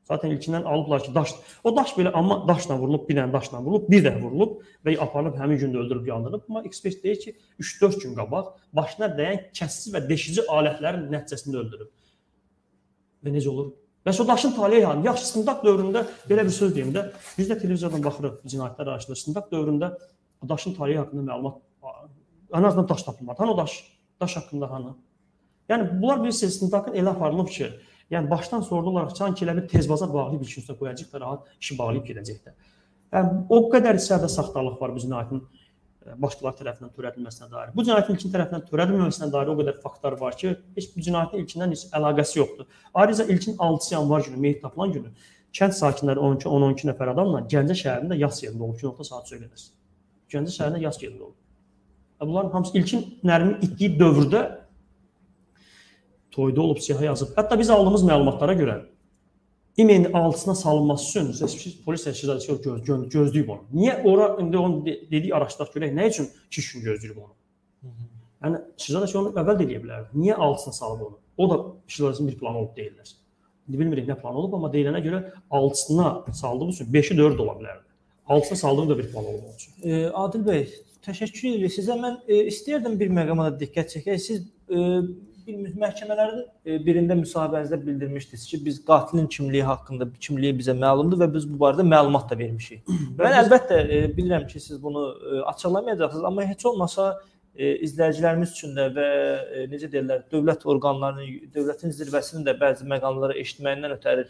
Zaten ilkindən alıblar ki, daş o daş belə amma daşla vurulub, bir dənə daşla vurulub, bir də vurulub və aparılıb həmin gün də öldürüb yandırıb. Amma ekspert deyir ki, 3-4 gün qabaq başına dəyən kəsici və deşici alətlərin nəticəsində öldürüb. Və necə olur? Daşın taleyi hanı? Yaxşı, istintaq dövründə belə bir söz deyim də, biz də televiziyadan baxırıq cinayətlər araşdırır. İstintaq dövründə o daşın taleyi haqqında məlumat ən azından daş tapılmadı. Hani o daş? Daş haqqında hanı? Yəni bunlar bir istintaqın elə aparılıb ki, yəni başdan sorğu olaraq sanki elə bir tezbaza bağlayıb bir üstə qoyacaq da rahat işi bağlayıb gedəcək də. Yəni o qədər içəridə saxtalıq var bu cinayətin başqaları tərəfindən törədilməsinə dair. Bu cinayətin ilkin tərəfindən törədilməməsinə dair o qədər faktlar var ki, heç bu cinayətin ilkindən heç əlaqəsi yoxdur. Ayrıca ilkin 6 yanvar günü meyit tapılan günü kənd sakinləri 12 10-12 nəfər adamla Gəncə şəhərində yas yerində olub, nöqtə saat söyləməz. Gəncə şəhərində yas yerində olub. Bunların hamısı ilkin Nərmin itdiyi dövrdə toyda olub siyahı yazıb. Hətta biz aldığımız məlumatlara görə İMEN altısına salınması üçün polis təşkilatı göz, göz, gözləyib onu. Niyə ora indi onun dediyi araşdıraq görək nə üçün 2 gün gözləyib onu? Yəni şizofreniya onu əvvəl də eləyə bilərdi. Niyə altısına salıb onu? O da şizofreniyasının bir planı olub deyirlər. İndi bilmirik nə plan olub, amma deyilənə görə altısına saldığı üçün 5-i 4 ola bilərdi. Altısına saldığı da bir plan olub onun üçün. E, Adil bəy, təşəkkür edirəm sizə. Mən e, istəyirdim bir məqama da diqqət çəkək. Siz e, bir məhkəmələrin e, birində müsahibənizdə bildirmişdiniz ki, biz qatilin kimliyi haqqında kimliyi bizə məlumdur və biz bu barədə məlumat da vermişik. Mən əlbəttə e, bilirəm ki, siz bunu e, açıqlamayacaqsınız, amma heç olmasa izləyicilərimiz üçün də və necə deyirlər, dövlət orqanlarının, dövlətin zirvəsinin də bəzi məqamları eşitməyindən ötəri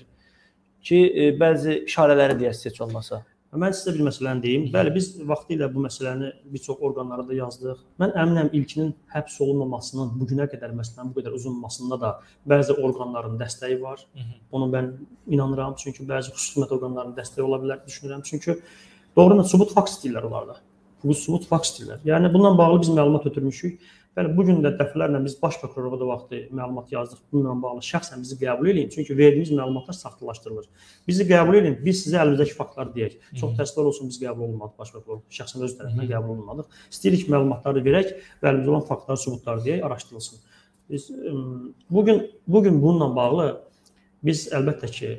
ki, bəzi işarələri deyəsiz heç olmasa. Mən sizə bir məsələni deyim. Bəli, biz vaxtilə bu məsələni bir çox orqanlara da yazdıq. Mən əminəm ilkinin həbs olunmamasının bu günə qədər məsələn bu qədər uzun olmasında da bəzi orqanların dəstəyi var. Bunu mən inanıram, çünki bəzi xüsusi orqanların dəstəyi ola bilər düşünürəm. Çünki doğrudan sübut fakt istəyirlər onlarda. Bu sübut fakt istəyirlər. Yəni bununla bağlı biz məlumat ötürmüşük. Bəli, bu gün də dəfələrlə biz baş prokurorluğa da vaxtı məlumat yazdıq. Bununla bağlı şəxsən bizi qəbul eləyin, çünki verdiyimiz məlumatlar saxtalaşdırılır. Bizi qəbul eləyin, biz sizə əlimizdəki faktları deyək. Çox təəssüflər olsun biz qəbul olunmadıq baş prokuror. Şəxsən öz tərəfindən qəbul olunmadıq. İstəyirik məlumatları verək və əlimizdə olan faktları, sübutları deyək, araşdırılsın. Biz bu gün bu gün bununla bağlı biz əlbəttə ki,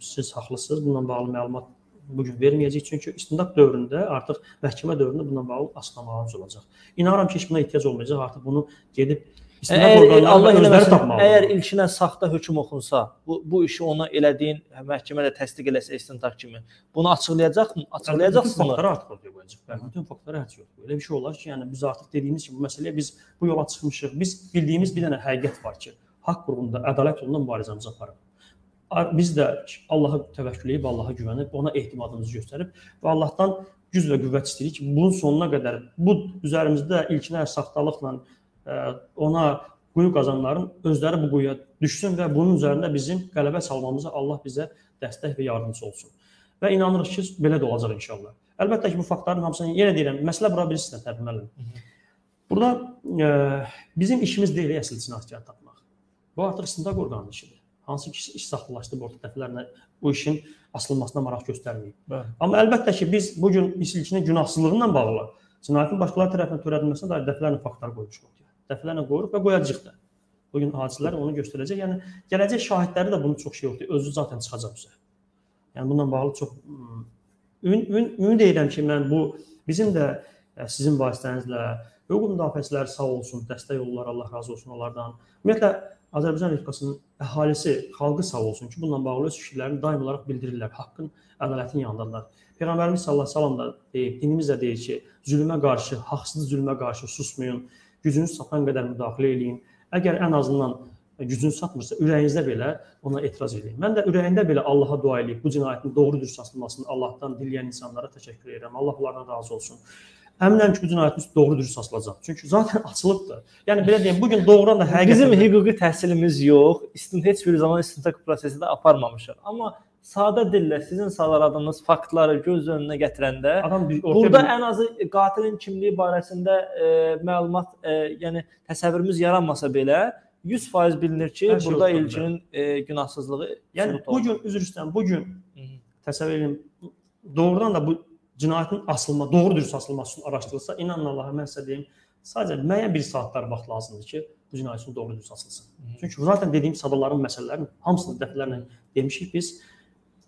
siz haqlısınız. Bununla bağlı məlumat bu gün verməyəcək çünki istintaq dövründə artıq məhkəmə dövründə bununla bağlı açıqlamalarımız olacaq. İnanıram ki, heç buna ehtiyac olmayacaq. Artıq bunu gedib Əgər Allah eləməsin, əgər ilkinə saxta hökm oxunsa, bu bu işi ona elədiyin məhkəmə də təsdiq eləsə istintaq kimi, bunu açıqlayacaqmı? Açıqlayacaqsınız. Faktları artıq ortaya qoyacaq. Bəli, bütün faktları heç yoxdur. Elə bir şey olar ki, yəni biz artıq dediyimiz kimi bu məsələyə biz bu yola çıxmışıq. Biz bildiyimiz bir dənə həqiqət var ki, haqq uğrunda, ədalət uğrunda mübarizəmizi aparırıq biz də Allaha təvəkkül edib, Allaha güvənib, ona etimadımızı göstərib və Allahdan güc və qüvvət istəyirik bunun sonuna qədər bu üzərimizdə ilkinə saxtalıqla e, ona quyu qazanların özləri bu quyuya düşsün və bunun üzərində bizim qələbə salmamıza Allah bizə dəstək və yardımcı olsun. Və inanırıq ki, belə də olacaq inşallah. Əlbəttə ki, bu faktların hamısını yenə deyirəm, məsələ bura bilirsiniz təbii müəllim. Burada e, bizim işimiz deyil əsl cinayətkarı tapmaq. Bu artıq istintaq orqanının işidir hansı ki iş saxtalaşdırıb orta dəfələrlə bu işin asılmasına maraq göstərməyib. Bəli. Amma əlbəttə ki, biz bu gün isilçinin günahsızlığı ilə bağlı cinayətin başqaları tərəfindən törədilməsinə dair dəfələrlə faktlar qoymuşuq. Dəfələrlə qoyuruq və qoyacağıq da. Bu gün hadisələr onu göstərəcək. Yəni gələcək şahidləri də bunun çox şey yoxdur. Özü zaten çıxacaq bizə. Yəni bununla bağlı çox ümid ümid edirəm ki, mən bu bizim də sizin vasitənizlə hüquq müdafiəçiləri sağ olsun, dəstək olurlar, Allah razı olsun onlardan. Ümumiyyətlə Azərbaycan Respublikasının əhalisi, xalqı sağ olsun ki, bununla bağlı öz fikirlərini daim olaraq bildirirlər. Haqqın, ədalətin yanındadılar. Peyğəmbərimiz sallallahu əleyhi və səlləm də deyib, dinimiz də deyir ki, zülmə qarşı, haqsız zülmə qarşı susmayın, gücünüz çatan qədər müdaxilə eləyin. Əgər ən azından gücünüz çatmırsa, ürəyinizdə belə ona etiraz edin. Mən də ürəyində belə Allaha dua edib bu cinayətin doğru dürüst açılmasını Allahdan diləyən insanlara təşəkkür edirəm. Allah onlardan razı olsun. Əminəm ki, bu cinayətin doğru dürüst açılacaq. Çünki zaten açılıbdır. Yəni belə deyim, bu gün doğrudan da həqiqətən bizim hüquqi təhsilimiz yox. İstintaq heç bir zaman istintaq prosesi də aparmamışıq. Amma sadə dillə sizin sadaladığınız faktları göz önünə gətirəndə adam bir burada bir... ən azı qatilin kimliyi barəsində e, məlumat, e, yəni təsəvvürümüz yaranmasa belə 100% bilinir ki, Hər şey burada şey ilkinin e, günahsızlığı yəni bu gün üzr istəyirəm, bu gün təsəvvür edin doğrudan da bu cinayətin asılma, doğru dürüst asılması üçün araşdırılsa, inanın Allaha mən sizə deyim, sadəcə müəyyən bir saatlar vaxt lazımdır ki, bu cinayətin doğru dürüst asılsın. Çünki zaten dediyim sadaların məsələlərini hamısını dəfələrlə demişik biz.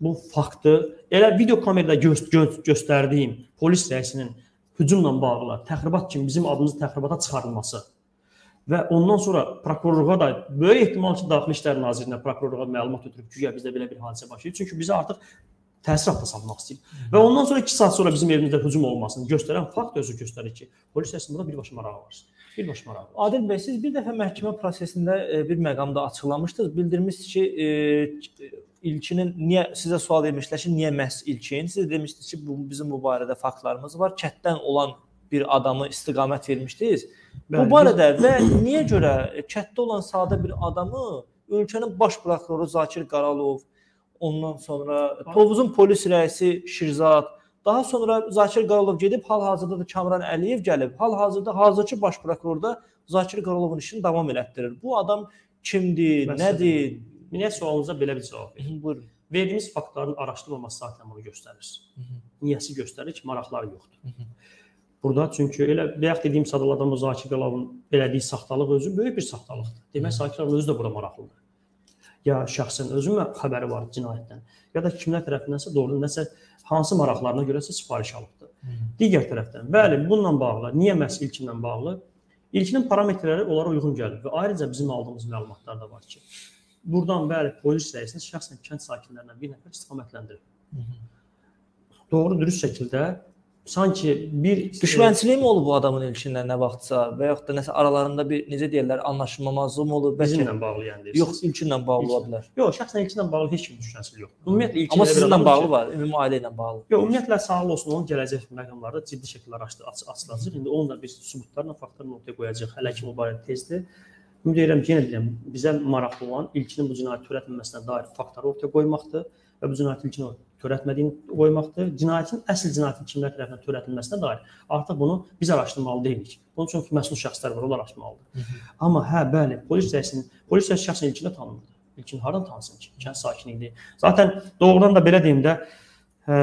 Bu faktı elə video kamerada gö gö göstərdiyim polis rəisinin hücumla bağlı təxribat kimi bizim adımızın təxribata çıxarılması və ondan sonra prokurorluğa da böyük ehtimal ki, Daxili İşlər Nazirinə prokurorluğa məlumat ötürüb ki, bizdə belə bir hadisə baş verir. Çünki bizə artıq Təsirat da salmaq istəyir. Və ondan sonra 2 saat sonra bizim evimizdə hücum olmasını göstərən fakt özü göstərir ki, polis əslində birbaşa marağı var. Birbaşa marağı var. Adil bəy, siz bir dəfə məhkəmə prosesində e, bir məqamda açıqlamışdınız. Bildirmişdiniz ki, e, ilkinin niyə sizə sual vermişlər ki, niyə məhz ilkin? Siz demişdiniz ki, bu bizim bu barədə faktlarımız var. Kətdən olan bir adamı istiqamət vermişdiniz. Bu Bəli, barədə və niyə görə kətdə olan sadə bir adamı ölkənin baş prokuroru Zakir Qaralov, ondan sonra Tovuzun polis rəisi Şirzad, daha sonra Zakir Qaralov gedib hal-hazırda da Kamran Əliyev gəlib. Hal-hazırda hazırki baş prokuror da Zakir Qaralovun işini davam elətdirir. Bu adam kimdir, Məsələn. nədir? Niyə sualınıza belə bir cavab verim? Buyurun. Verdiyimiz faktların araşdırılmaması zaten bunu göstərir. Niyəsi göstərir ki, maraqları yoxdur. Burada çünki elə bayaq dediyim sadaladan Zakir Qalavun elədiyi saxtalıq özü böyük bir saxtalıqdır. Demək Zakir Qalov özü də bura maraqlıdır. Ya şəxsin özünün xəbəri var cinayətdən, ya da kimlər tərəfindənsə doğru nəsə hansı maraqlarına görəsə sifariş alıbdı. Digər tərəfdən, bəli, bununla bağlı, niyə məhz ilkindən bağlı? İlkinin parametrləri onlara uyğun gəlir və ayrıca bizim aldığımız məlumatlar da var ki, buradan bəli polis rəisini şəxsən kənd sakinlərindən bir nəfər istiqamətləndirib. Doğru dürüst şəkildə sanki bir Düşmənçilik mi olub bu adamın ilkindən nə vaxtsa və yaxud da nəsə aralarında bir necə deyirlər, anlaşılmamazlıq olub? Bəlkə bizimlə bağlı yəni deyirsiniz. yox, ilkindən bağlı ola bilər. Yox, şəxsən ilkindən bağlı heç kim düşmənçilik yoxdur. Ümumiyyətlə ilkin Amma sizinlə bağlı var, ümumi ailə ilə bağlı. Yox, ümumiyyətlə sağ olsun onun gələcək məqamlarda ciddi şəkildə açılacaq. İndi onu da biz sübutlarla, faktlarla ortaya qoyacağıq. Hələ ki o barədə tezdir. Ümid edirəm ki, yenə deyirəm, bizə maraqlı olan ilkinin bu cinayət törətməməsinə dair faktları ortaya qoymaqdır və bu cinayətin ilkin törətmədiyini qoymaqdır. Cinayətin əsl cinayətin kimlər tərəfindən törədilməsinə dair artıq bunu biz araşdırmalı deyilik. Bunun üçün ki, məsul şəxslər var, onlar araşdırmalıdır. Amma hə, bəli, polis rəisinin, polis rəisi şəxsən ilkini tanımırdı. İlkin hardan tanısın ki? Kənd sakini idi. Zaten doğrudan da belə deyim də, ə,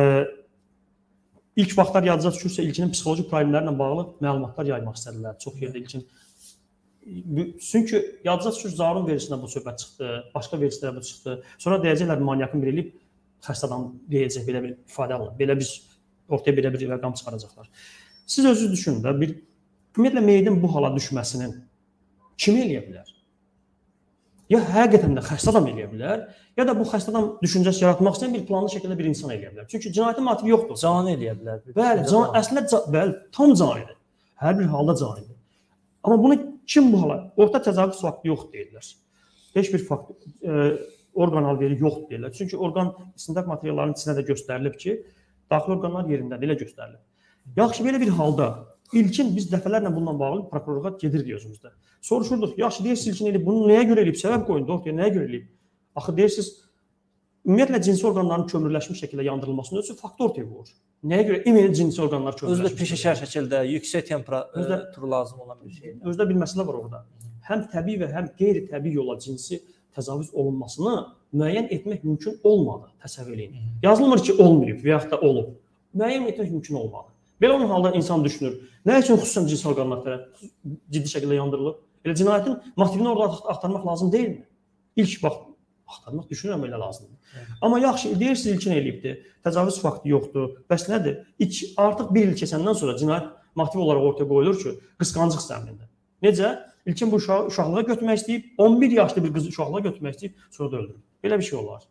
ilk vaxtlar yadınıza düşürsə ilkinin psixoloji problemlərlə bağlı məlumatlar yaymaq istədilər. Çox yerdə ilkin çünki yadınıza düşür Zarun verisində bu söhbət çıxdı, başqa verislərdə bu çıxdı. Sonra deyəcəklər manyakın biri eləyib xəstə adam deyəcək belə bir ifadə alır. Belə bir ortaya belə bir rəqam çıxaracaqlar. Siz özünüz düşünün də bir ümumiyyətlə meyidin bu hala düşməsinin kim eləyə bilər? Ya həqiqətən də xəstə adam eləyə bilər, ya da bu xəstə adam düşüncəsi yaratmaq istəyən bir planlı şəkildə bir insan eləyə bilər. Çünki cinayətin motivi yoxdur. Canı eləyə bilər. Bəli, can, əslində ca, bəli, tam canidir. Hər bir halda canidir. Amma bunu kim bu hala? Orta təcavüz faktı yox deyirlər. Heç bir fakt e, orqan alveri yox deyirlər. Çünki orqan istintaq materiallarının içində də göstərilib ki, daxili orqanlar yerindədir, elə göstərilib. Yaxşı belə bir halda ilkin biz dəfələrlə bununla bağlı prokurorluğa gedirdik özümüzdə. Soruşurduq, yaxşı deyirsiniz ilkin eləyib, bunu nəyə görə eləyib? Səbəb qoyun, ortaya nəyə görə eləyib? Axı deyirsiniz ümumiyyətlə cinsi orqanların kömürləşmiş şəkildə yandırılmasının özü fakt ortaya qoyur. Nəyə görə ümumi cinsi orqanlar Özü də kömürləşmiş? peşəkar şəkildə yüksək temperatur Özü lazım olan bir şeydir. Özdə bir məsələ var orada. Həm təbii və həm qeyri-təbii yolla cinsi təcavüz olunmasını müəyyən etmək mümkün olmadı, təsəvvür eləyin. Yazılmır ki, olmayıb və yaxud da olub. Müəyyən etmək mümkün olmadı. Belə olan halda insan düşünür, nə üçün xüsusən cinsi orqanlar ciddi şəkildə yandırılıb? Elə cinayətin motivini orada axt- axtarmaq lazım deyilmi? İlk bax axtarmaq düşünürəm elə lazımdır. Amma yaxşı, deyirsiniz ilkin eləyibdi. Təcavüz faktı yoxdur. Bəs nədir? İki, artıq 1 il keçəndən sonra cinayət motiv olaraq ortaya qoyulur ki, qısqancıq zəminində. Necə? İlkin bu uşağı uşaqlığa götürmək istəyib, 11 yaşlı bir qızı uşaqlığa götürmək istəyib, sonra da öldürür. Belə bir şey olar.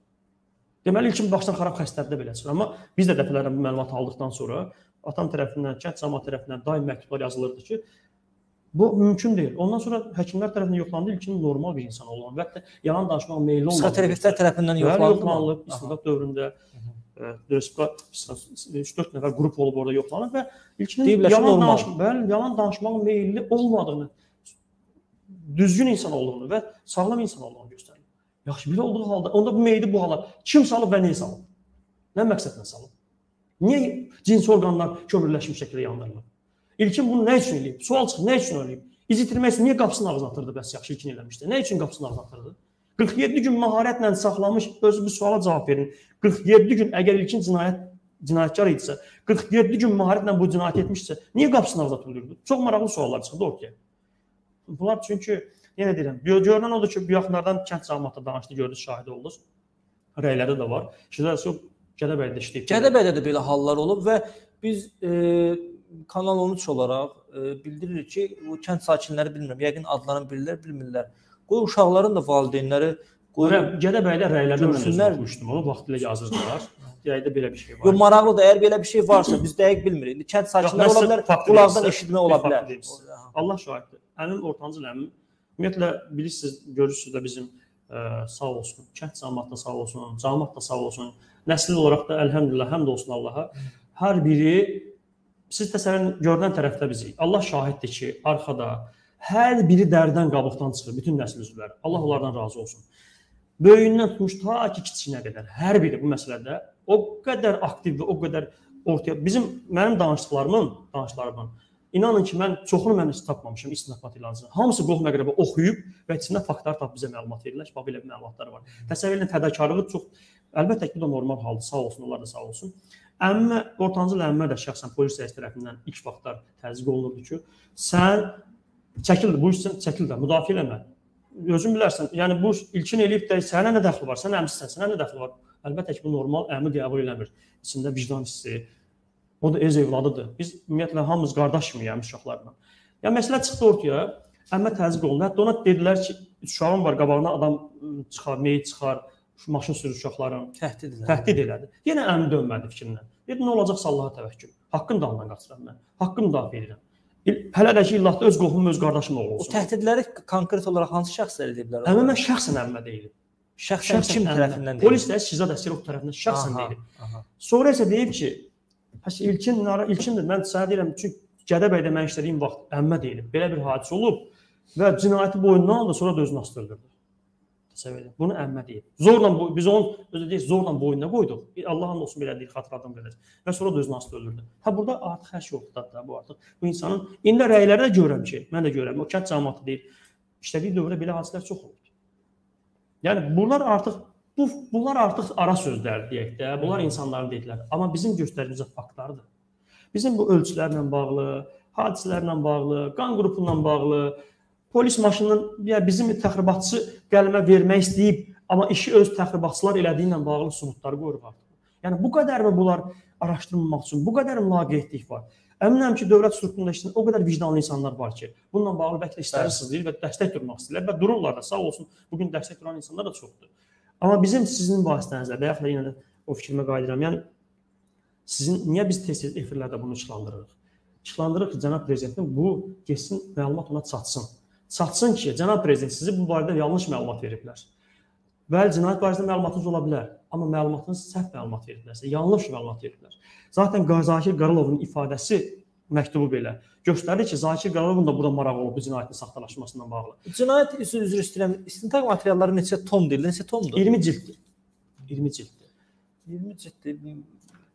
Deməli ilkin başdan xarab xəstəlikdə belə çıxır. Amma biz də dəfələrlə bu məlumatı aldıqdan sonra atam tərəfindən, kənd cəmiyyəti tərəfindən daim məktublar yazılırdı ki, bu mümkün deyil. Ondan sonra həkimlər tərəfindən yoxlandı, ilkin normal bir insan olan və hətta yalan danışmağa meyilli olmadı. Psixoterapevtlər tərəfindən yoxlanılıb. İstintaq dövründə e, Respublika 3-4 nəfər qrup olub orada yoxlanıb və ki, yalan normal. danışma, bəli, yalan danışmağa meyilli olmadığını, düzgün insan olduğunu və sağlam insan olduğunu göstərir. Yaxşı belə olduğu halda onda bu meyidi bu hala kim salıb və niyə salıb? Nə məqsədlə salıb? Niyə cinsi orqanlar kömürləşmiş şəkildə yandırılır? İlkin bunu nə üçün eləyib? Sual çıxır, nə üçün eləyib? İz itirmək üçün niyə qapısını ağzına atırdı bəs yaxşı ilkin eləmişdi? Nə üçün qapısını ağzına atırdı? 47 gün məharətlə saxlamış özü bu suala cavab verin. 47 gün əgər ilkin cinayət cinayətkar idisə, 47 gün məharətlə bu cinayət etmişsə, niyə qapısını ağzına atılırdı? Çox maraqlı suallar çıxdı ortaya. Bunlar çünki yenə deyirəm, gör- görünən odur ki, bu yaxınlardan kənd cəmiyyəti danışdı, gördü, şahid oldunuz. Rəyləri də var. Şirəsi Gədəbəydə işləyib. Gədəbəydə də belə hallar olub və biz e, Kanal 13 olaraq e, bildiririk ki, bu kənd sakinləri bilmirəm, yəqin adlarını bilirlər, bilmirlər. Qoy uşaqların da valideynləri Və Gədəbəydə rəylərdən mən oxumuşdum. Onu vaxtilə yazırdılar. Deyəndə belə bir şey var. Yo maraqlıdır. Əgər belə bir şey varsa, biz dəqiq bilmirik. İndi kənd sakinləri Yox, ola bilər, qulaqdan deyim eşitmə sizə. ola bilər. Allah şahiddir. Əmim ortancıl əmim. Ümumiyyətlə bilirsiniz, görürsüz də bizim ə, sağ olsun, kənd cəmiyyəti sağ olsun, cəmiyyət də sağ olsun. Nəsil olaraq da əlhəmdülillah, həmd olsun Allaha. Hər biri siz təsəvvür görünən tərəfdə bizik. Allah şahiddir ki, arxada hər biri dərdən qabıqdan çıxır, bütün nəsil üzvləri. Allah onlardan razı olsun. Böyüyündən tutmuş ta ki kiçiyinə qədər hər biri bu məsələdə o qədər aktiv və o qədər ortaya bizim mənim danışdıqlarımın, danışlarımın İnanın ki, mən çoxunu mən heç tapmamışam istinad materiallarını. Hamısı qohum əqrəbə oxuyub və içində faktlar tapıb bizə məlumat verirlər ki, bax belə məlumatlar var. Təsəvvür edin fədakarlığı çox əlbəttə ki, bu da normal haldır. Sağ olsun, onlar da sağ olsun. Əmmə ortancıl əmmə də şəxsən polis rəisi tərəfindən ilk vaxtlar təzyiq olunurdu ki, sən çəkil bu işdən çəkil də müdafiə eləmə. Özün bilərsən, yəni bu ilkin eləyib də sənə nə dəxli var? Sən əmsisən, sənə nə dəxli var? Əlbəttə ki, bu normal əmi qəbul eləmir. İçində vicdan hissi, O da öz evladıdır. Biz ümumiyyətlə hamımız qardaş kimiyik uşaqlarla. Ya məsələ çıxdı ortaya. Əmmə təzyiq olundu. Hətta ona dedilər ki, uşağın var, qabağına adam çıxar, meyit çıxar, maşın sürür uşaqların. Təhdid edir. Təhdid elədi. Yenə əmi dönmədi fikrindən. Dedi nə olacaqsa Allaha təvəkkül. Haqqın dalından qaçıram mən. Haqqımı müdafiə edirəm. İl- Hələ də ki illahda öz qohumum, öz qardaşım oğlu O olsun. təhdidləri konkret olaraq hansı şəxslər ediblər? Əmə mən şəxsən əmmə deyiləm. şəxsən kim əmmə. tərəfindən Polis də Şizad Əsirov tərəfindən şəxsən aha. Sonra isə deyib ki, Həs ilkin ilkindir. Mən sənə deyirəm çünki Gədəbəydə mən işlədiyim vaxt əmmə deyilib. Belə bir hadisə olub və cinayəti boynuna aldı, sonra da özünü astırdırdı. Təsəvvür edin. Bunu əmmə deyib. Zorla bu biz onun özü deyil, zorla boynuna qoyduq. Allahın olsun belə deyir, xatırladım qədər. Və sonra da özünü astırdırdı. Ha burada artıq hər şey ortadadır da bu artıq. Bu insanın indi rəyləri də görürəm ki, mən də görürəm. O kənd cəmiyyəti deyil. İşlədiyi dövrdə belə hadisələr çox olub. Yəni bunlar artıq bu bunlar artıq ara sözlər deyək də. Bunlar insanların dedilər. Amma bizim göstərdiyimiz faktlardır. Bizim bu ölçülərlə bağlı, hadisələrlə bağlı, qan qrupu ilə bağlı, polis maşınının ya bizim təxribatçı qələmə vermək istəyib, amma işi öz təxribatçılar elədiyi ilə bağlı sübutları qoyuruq artıq. Yəni bu qədərmi bunlar araşdırılmaq üçün, bu qədər laqeydlik var. Əminəm ki, dövlət strukturunda işləyən o qədər vicdanlı insanlar var ki, bununla bağlı bəlkə də istəyi sızlayır və dəstək durmaq istəyirlər və dururlar da, sağ olsun. Bu gün dəstək duran insanlar da çoxdur. Amma bizim sizin vasitənizlə və yaxud da yenə də o fikrimə qayıdıram. Yəni sizin niyə biz tez-tez efirlərdə bunu işlandırırıq? İşlandırırıq ki, cənab prezidentin bu getsin məlumat ona çatsın. Çatsın ki, cənab prezident sizi bu barədə yanlış məlumat veriblər. Bəli, cinayət barəsində məlumatınız ola bilər, amma məlumatınız səhv məlumat veriblərsə, yanlış məlumat veriblər. Zaten Zakir Qaralovun ifadəsi məktubu belə göstərir ki, Zakir Qaralovun da burada marağı olub bu cinayətin saxtalaşmasından bağlı. Cinayət üzrə üzr istəyirəm. İstintaq materialları neçə tom deyil, neçə tomdur? 20 cilddir. 20 cilddir. 20 ciddi.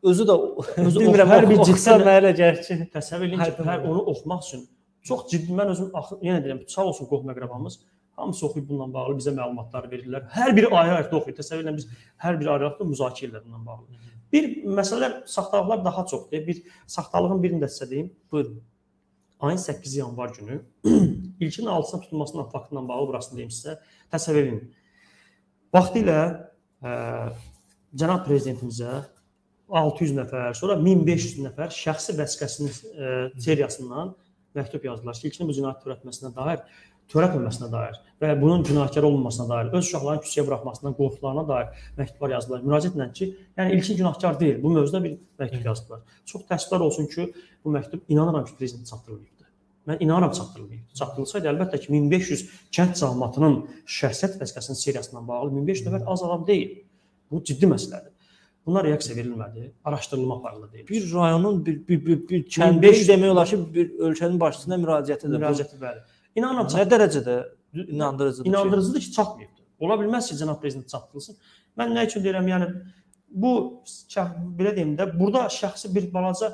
Özü də Özü bilmirəm hər bir ciddi- mənə elə gəlir ki, Təsəvvür edin ki, hər onu oxumaq üçün çox ciddi mən özüm axı yenə deyirəm, sağ olsun qohum əqrəbamız hamısı oxuyub bununla bağlı bizə məlumatlar verirlər. Hər biri ayrı-ayrı oxuyur. Təsəvvür edin biz hər bir ayrı-ayrı müzakirə edirlər bununla bağlı. Bir məsələlər, saxtalıqlar daha çoxdur. Bir saxtalığın birini də sizə deyim. buyurun. Ayın 8 yanvar günü ilkin alçına tutulmasından faktından bağlı burasını deyim sizə. Təsəvvür edin. Vaxtilə ə, cənab prezidentimizə 600 nəfər, sonra 1500 nəfər şəxsi vəsiqəsinin ə, seriyasından məktub yazdılar ki, ilkin bu cinayət törətməsinə dair, törətməməsinə dair və bunun cinayətkar olunmasına dair, öz uşaqlarını küçəyə buraxmasından qorxularına dair məktublar yazdılar. Müraciətlə ki, yəni ilkin günahkar deyil, bu mövzuda bir məktub yazdılar. Çox təəssüflər olsun ki, bu məktub inanıram ki, prezident çatdırılmayıbdı. Mən inanıram çatdırılmayıb. Çatdırılsaydı əlbəttə ki, 1500 kənd cəmiyyətinin şəxsiyyət vəsiqəsinin seriyasından bağlı 1500 nəfər az adam deyil. Bu ciddi məsələdir. Buna reaksiya verilmədi, araşdırılma aparıldı deyil. Bir rayonun bir bir bir, bir 1500 kəndin demək olar ki, bir ölkənin başçısına müraciət edir. müraciəti bəli. İnanıram Nə dərəcədə inandırıcıdır? ki? inandırıcıdır ki, çatmayıbdı. Ola bilməz ki, cənab prezident çatdırılsın. Mən nə üçün deyirəm, yəni bu belə deyim də, burada şəxsi bir balaca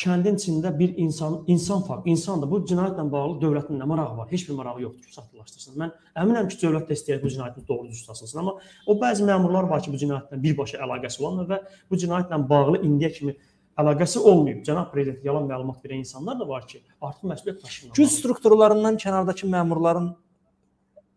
kəndin içində bir insan insan fakt, insandır. Bu cinayətlə bağlı dövlətin nə marağı var? Heç bir marağı yoxdur ki, saxtalaşdırsın. Mən əminəm ki, dövlət də istəyir bu cinayətin doğru düz tutulsun, amma o bəzi məmurlar var ki, bu cinayətlə birbaşa əlaqəsi olan və bu cinayətlə bağlı indiyə kimi əlaqəsi olmayıb. Cənab prezident yalan məlumat verən insanlar da var ki, artıq məsuliyyət daşıyırlar. Güc strukturlarından kənardakı məmurların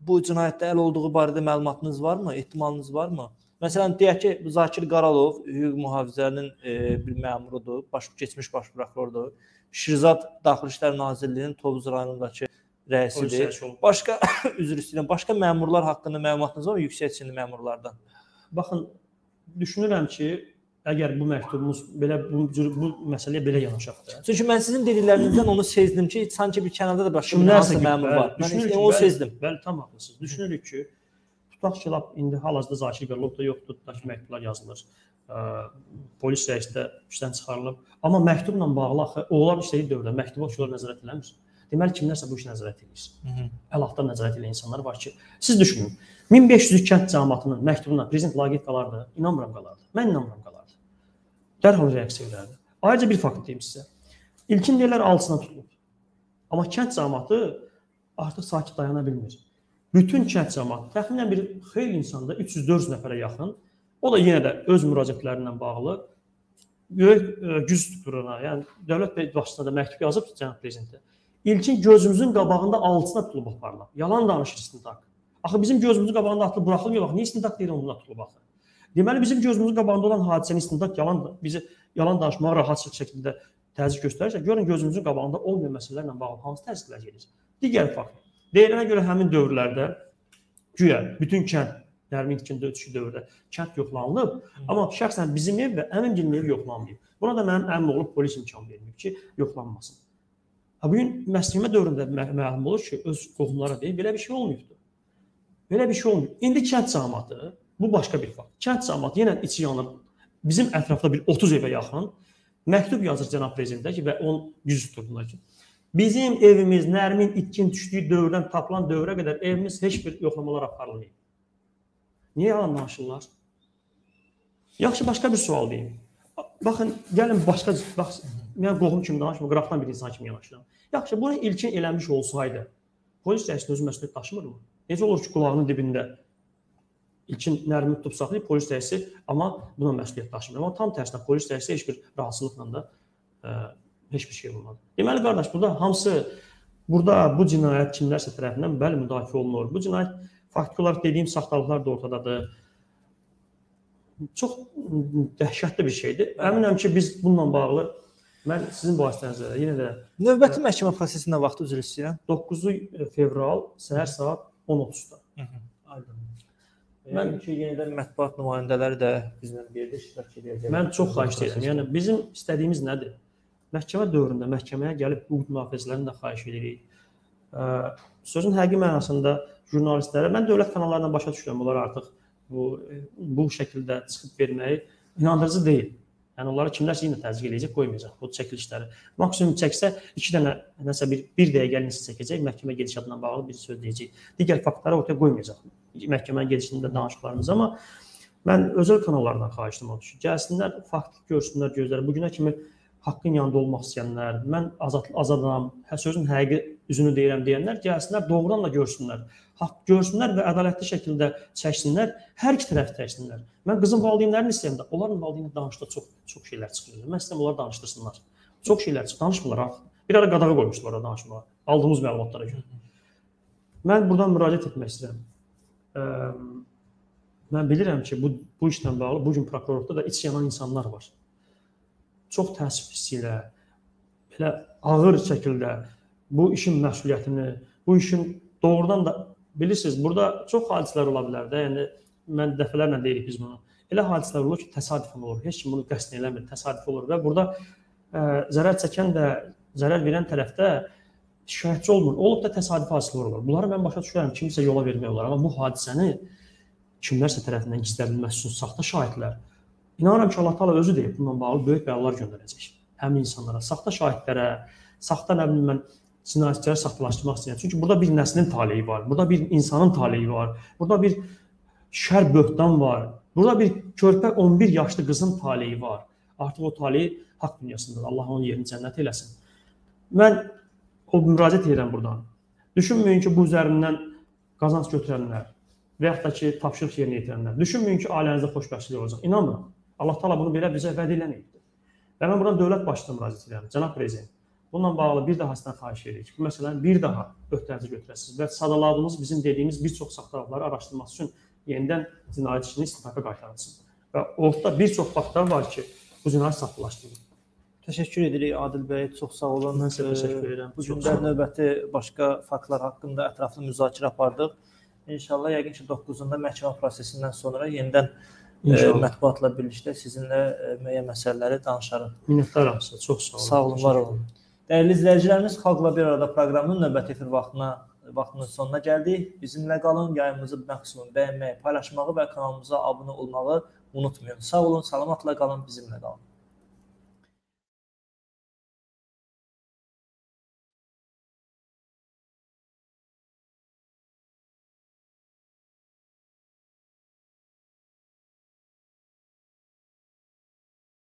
bu cinayətdə əl olduğu barədə məlumatınız varmı? Ehtimalınız varmı? Məsələn, deyək ki, Zakir Qaralov hüquq mühafizələrinin e, bir məmurudur, baş keçmiş baş prokurordur. Şirzad Daxili İşlər Nazirliyinin Tovuz rayonundakı rəisidir. Başqa üzr istəyirəm, başqa məmurlar haqqında məlumatınız var mı yüksək çinli məmurlardan? Baxın, düşünürəm ki, əgər bu məktubumuz belə bu cür bu məsələyə belə yanaşaq da. Çünki mən sizin dediklərinizdən onu sezdim ki, sanki bir kənarda da başqa ki, məmur var. Mən onu sezdim. Bəli, tam haqlısınız. Düşünürük ki, tutaq ki, lap indi hal-hazırda Zakir Qərlov da yoxdur, tutaq ki, məktublar yazılır. Ə, polis rəisi də işdən çıxarılıb. Amma məktubla bağlı axı oğlan işləyir dövrdə məktuba oxucular nəzarət eləmir. Deməli kimlərsə bu işə nəzarət edir. Əlahtar nəzarət edən insanlar var ki, siz düşünün. 1500 kənd cəmiyyətinin məktubuna prezident laqeyd qalardı. İnanmıram qalardı. Mən inanmıram qalardı. Dərhal reaksiya edərdi. Ayrıca bir fakt deyim sizə. İlkin deyirlər altına tutulub. Amma kənd cəmiyyəti artıq sakit dayana bilmir. Bütün kənd cəmiyyəti təxminən bir xeyli insanda 300-400 nəfərə yaxın. O da yenə də öz müraciətlərindən bağlı böyük ə, güc strukturuna, yəni dövlət başçısına da məktub yazıb cənab prezidentə. İlkin gözümüzün qabağında altına tutulub aparılıb. Yalan danışır istintaq. Axı bizim gözümüzün qabağında atılıb buraxılmıyor. Bax, niyə istintaq deyir ondan atılıb axı? Deməli bizim gözümüzün qabağında olan hadisəni istintaq yalan bizi yalan danışmağa rahat şəkildə təzyiq göstərirsə, görün gözümüzün qabağında olmayan məsələlərlə bağlı hansı təzyiqlər gedir. Digər fakt. Deyilənə görə həmin dövrlərdə güya bütün kənd Nərmin ikinci ölçü dövrdə kənd yoxlanılıb, amma şəxsən bizim ev və əmim evi yoxlanmayıb. Buna da mənim əmim oğlu polis imkan vermir ki, yoxlanmasın. Ha bu gün məhkəmə dövründə mə- məlum olur ki, öz qohumlara deyir, belə bir şey olmayıbdı. Belə bir şey olmayıb. İndi kənd cəmiyyəti bu başqa bir fakt. Kənd cəmiyyəti yenə içi yanır. Bizim ətrafda bir 30 evə yaxın məktub yazır cənab prezidentə ki və onun yüz tutuldular ki, bizim evimiz Nərmin itkin düşdüyü dövrdən tapılan dövrə qədər evimiz heç bir yoxlamalar aparılmayıb. Niyə yalan danışırlar? Yaxşı başqa bir sual deyim. Baxın, gəlin başqa bax mən qohum kimi danışmıram, qıraqdan bir insan kimi yanaşıram. Yaxşı, bunu ilkin eləmiş olsaydı, polis rəisi özü məsuliyyət daşımırmı? Necə olur ki, qulağının dibində ilkin nərmi tutub saxlayıb polis rəisi, amma buna məsuliyyət daşımır. Amma tam tərsinə polis rəisi heç bir rahatsızlıqla da ə, heç bir şey olmadı. Deməli qardaş, burada hamısı burada bu cinayət kimlərsə tərəfindən bəli müdafiə olunur. Bu cinayət faktiki olaraq dediyim saxtalıqlar da ortadadır. Çox dəhşətli bir şeydir. Əminəm ki, biz bununla bağlı mən sizin vasitənizlə yenə də Növbəti məhkəmə prosesi nə vaxt üzr istəyirəm? 9 fevral səhər saat 10:30-da. Aydın. Mən- Mən ki, yenidən mətbuat nümayəndələri də bizlə birlikdə iştirak edəcəklər. Mən çox xahiş edirəm. Yəni bizim istədiyimiz nədir? Məhkəmə dövründə məhkəməyə gəlib hüquq mühafizələrini də xahiş edirik. Sözün həqiqi mənasında jurnalistlərə mən dövlət kanallarından başa düşürəm, onlar artıq bu bu şəkildə çıxıb verməyi inandırıcı deyil. Yəni onları kimlərsə yenə təzyiq eləyəcək, qoymayacaq bu çəkilişləri. Maksimum çəksə 2 dənə nəsə bir 1 dəqiqə nisi çəkəcək, məhkəmə gedişatına bağlı bir söz deyəcək. Digər faktları ortaya qoymayacaq. Məhkəmənin gedişində danışıqlarımız amma mən özəl kanallardan xahiş edirəm ki, gəlsinlər, fakt görsünlər gözləri. Bu günə kimi haqqın yanında olmaq istəyənlər, mən azad azadam, hə sözün həqiqi üzünü deyirəm deyənlər gəlsinlər, doğrudan da görsünlər. Haqq görsünlər və ədalətli şəkildə çəksinlər, hər iki tərəf çəksinlər. Mən qızın valideynlərini istəyirəm də, onların valideynləri danışdıqda çox çox şeylər çıxır. Mən istəyirəm onlar danışdırsınlar. Çox şeylər çıxır, danışmırlar artıq. Bir ara qadağa qoymuşdular o danışmağa. Aldığımız məlumatlara görə. Mən buradan müraciət etmək istəyirəm. Ə, mən bilirəm ki, bu bu işlə bağlı bu gün prokurorluqda da iç yanan insanlar var. Çox təəssüf hissi ilə belə ağır şəkildə bu işin məsuliyyətini, bu işin doğrudan da bilirsiniz, burada çox hadisələr ola bilər də. Yəni mən dəfələrlə deyirik biz bunu. Elə hadisələr olur ki, təsadüfən olur. Heç kim bunu qəsd eləmir, təsadüf olur və burada ə, zərər çəkən də, zərər verən tərəf də şikayətçi olmur. Olub da təsadüfi hadisələr olur. Bunları mən başa düşürəm, kimsə yola vermək olar, amma bu hadisəni kimlərsə tərəfindən gizlədilməsi üçün saxta şahidlər. İnanıram ki, Allah Taala özü deyib bununla bağlı böyük bəlalar göndərəcək həmin insanlara, saxta şahidlərə, saxta nə bilim mən cinayətçiləri saxtalaşdırmaq istəyirəm. Çünki burada bir nəslin taleyi var, burada bir insanın taleyi var, burada bir şər böhtan var, burada bir körpə 11 yaşlı qızın taleyi var. Artıq o taleyi haqq dünyasındadır. Allah onun yerini cənnət eləsin. Mən o müraciət edirəm buradan. Düşünməyin ki, bu üzərindən qazanc götürənlər və yaxud da ki, tapşırıq yerinə yetirənlər. Düşünməyin ki, ailənizdə xoşbəxtlik olacaq. İnanmıram. Allah Taala bunu belə bizə vəd eləməyibdir. Və mən buradan dövlət başçısına müraciət edirəm. Cənab prezident, bununla bağlı bir daha sizdən xahiş edirik bu məsələni bir daha öhdənizə götürəsiniz və sadaladığınız bizim dediyimiz bir çox saxtalıqları araşdırması üçün yenidən cinayət işini istintaqa qaytarılsın. Və ortada bir çox faktlar var ki, bu cinayət saxtalaşdırılır. Təşəkkür edirik Adil bəy, çox sağ olun. Mən sizə təşəkkür edirəm. Bu Çox gün sağ də olun. növbəti başqa faktlar haqqında ətraflı müzakirə apardıq. İnşallah yəqin ki 9-unda məhkəmə prosesindən sonra yenidən İnşallah. mətbuatla birlikdə sizinlə e, müəyyən məsələləri danışarıq. Minnətdaram sizə. Çox sağ olun. Sağ olun, var olun. Dəyərli izləyicilərimiz, Xalqla bir arada proqramının növbəti efir vaxtına vaxtının sonuna gəldik. Bizimlə qalın. Yayımımızı məxsusun bəyənməyi, paylaşmağı və kanalımıza abunə olmağı unutmayın. Sağ olun, salamatla qalın, bizimlə qalın.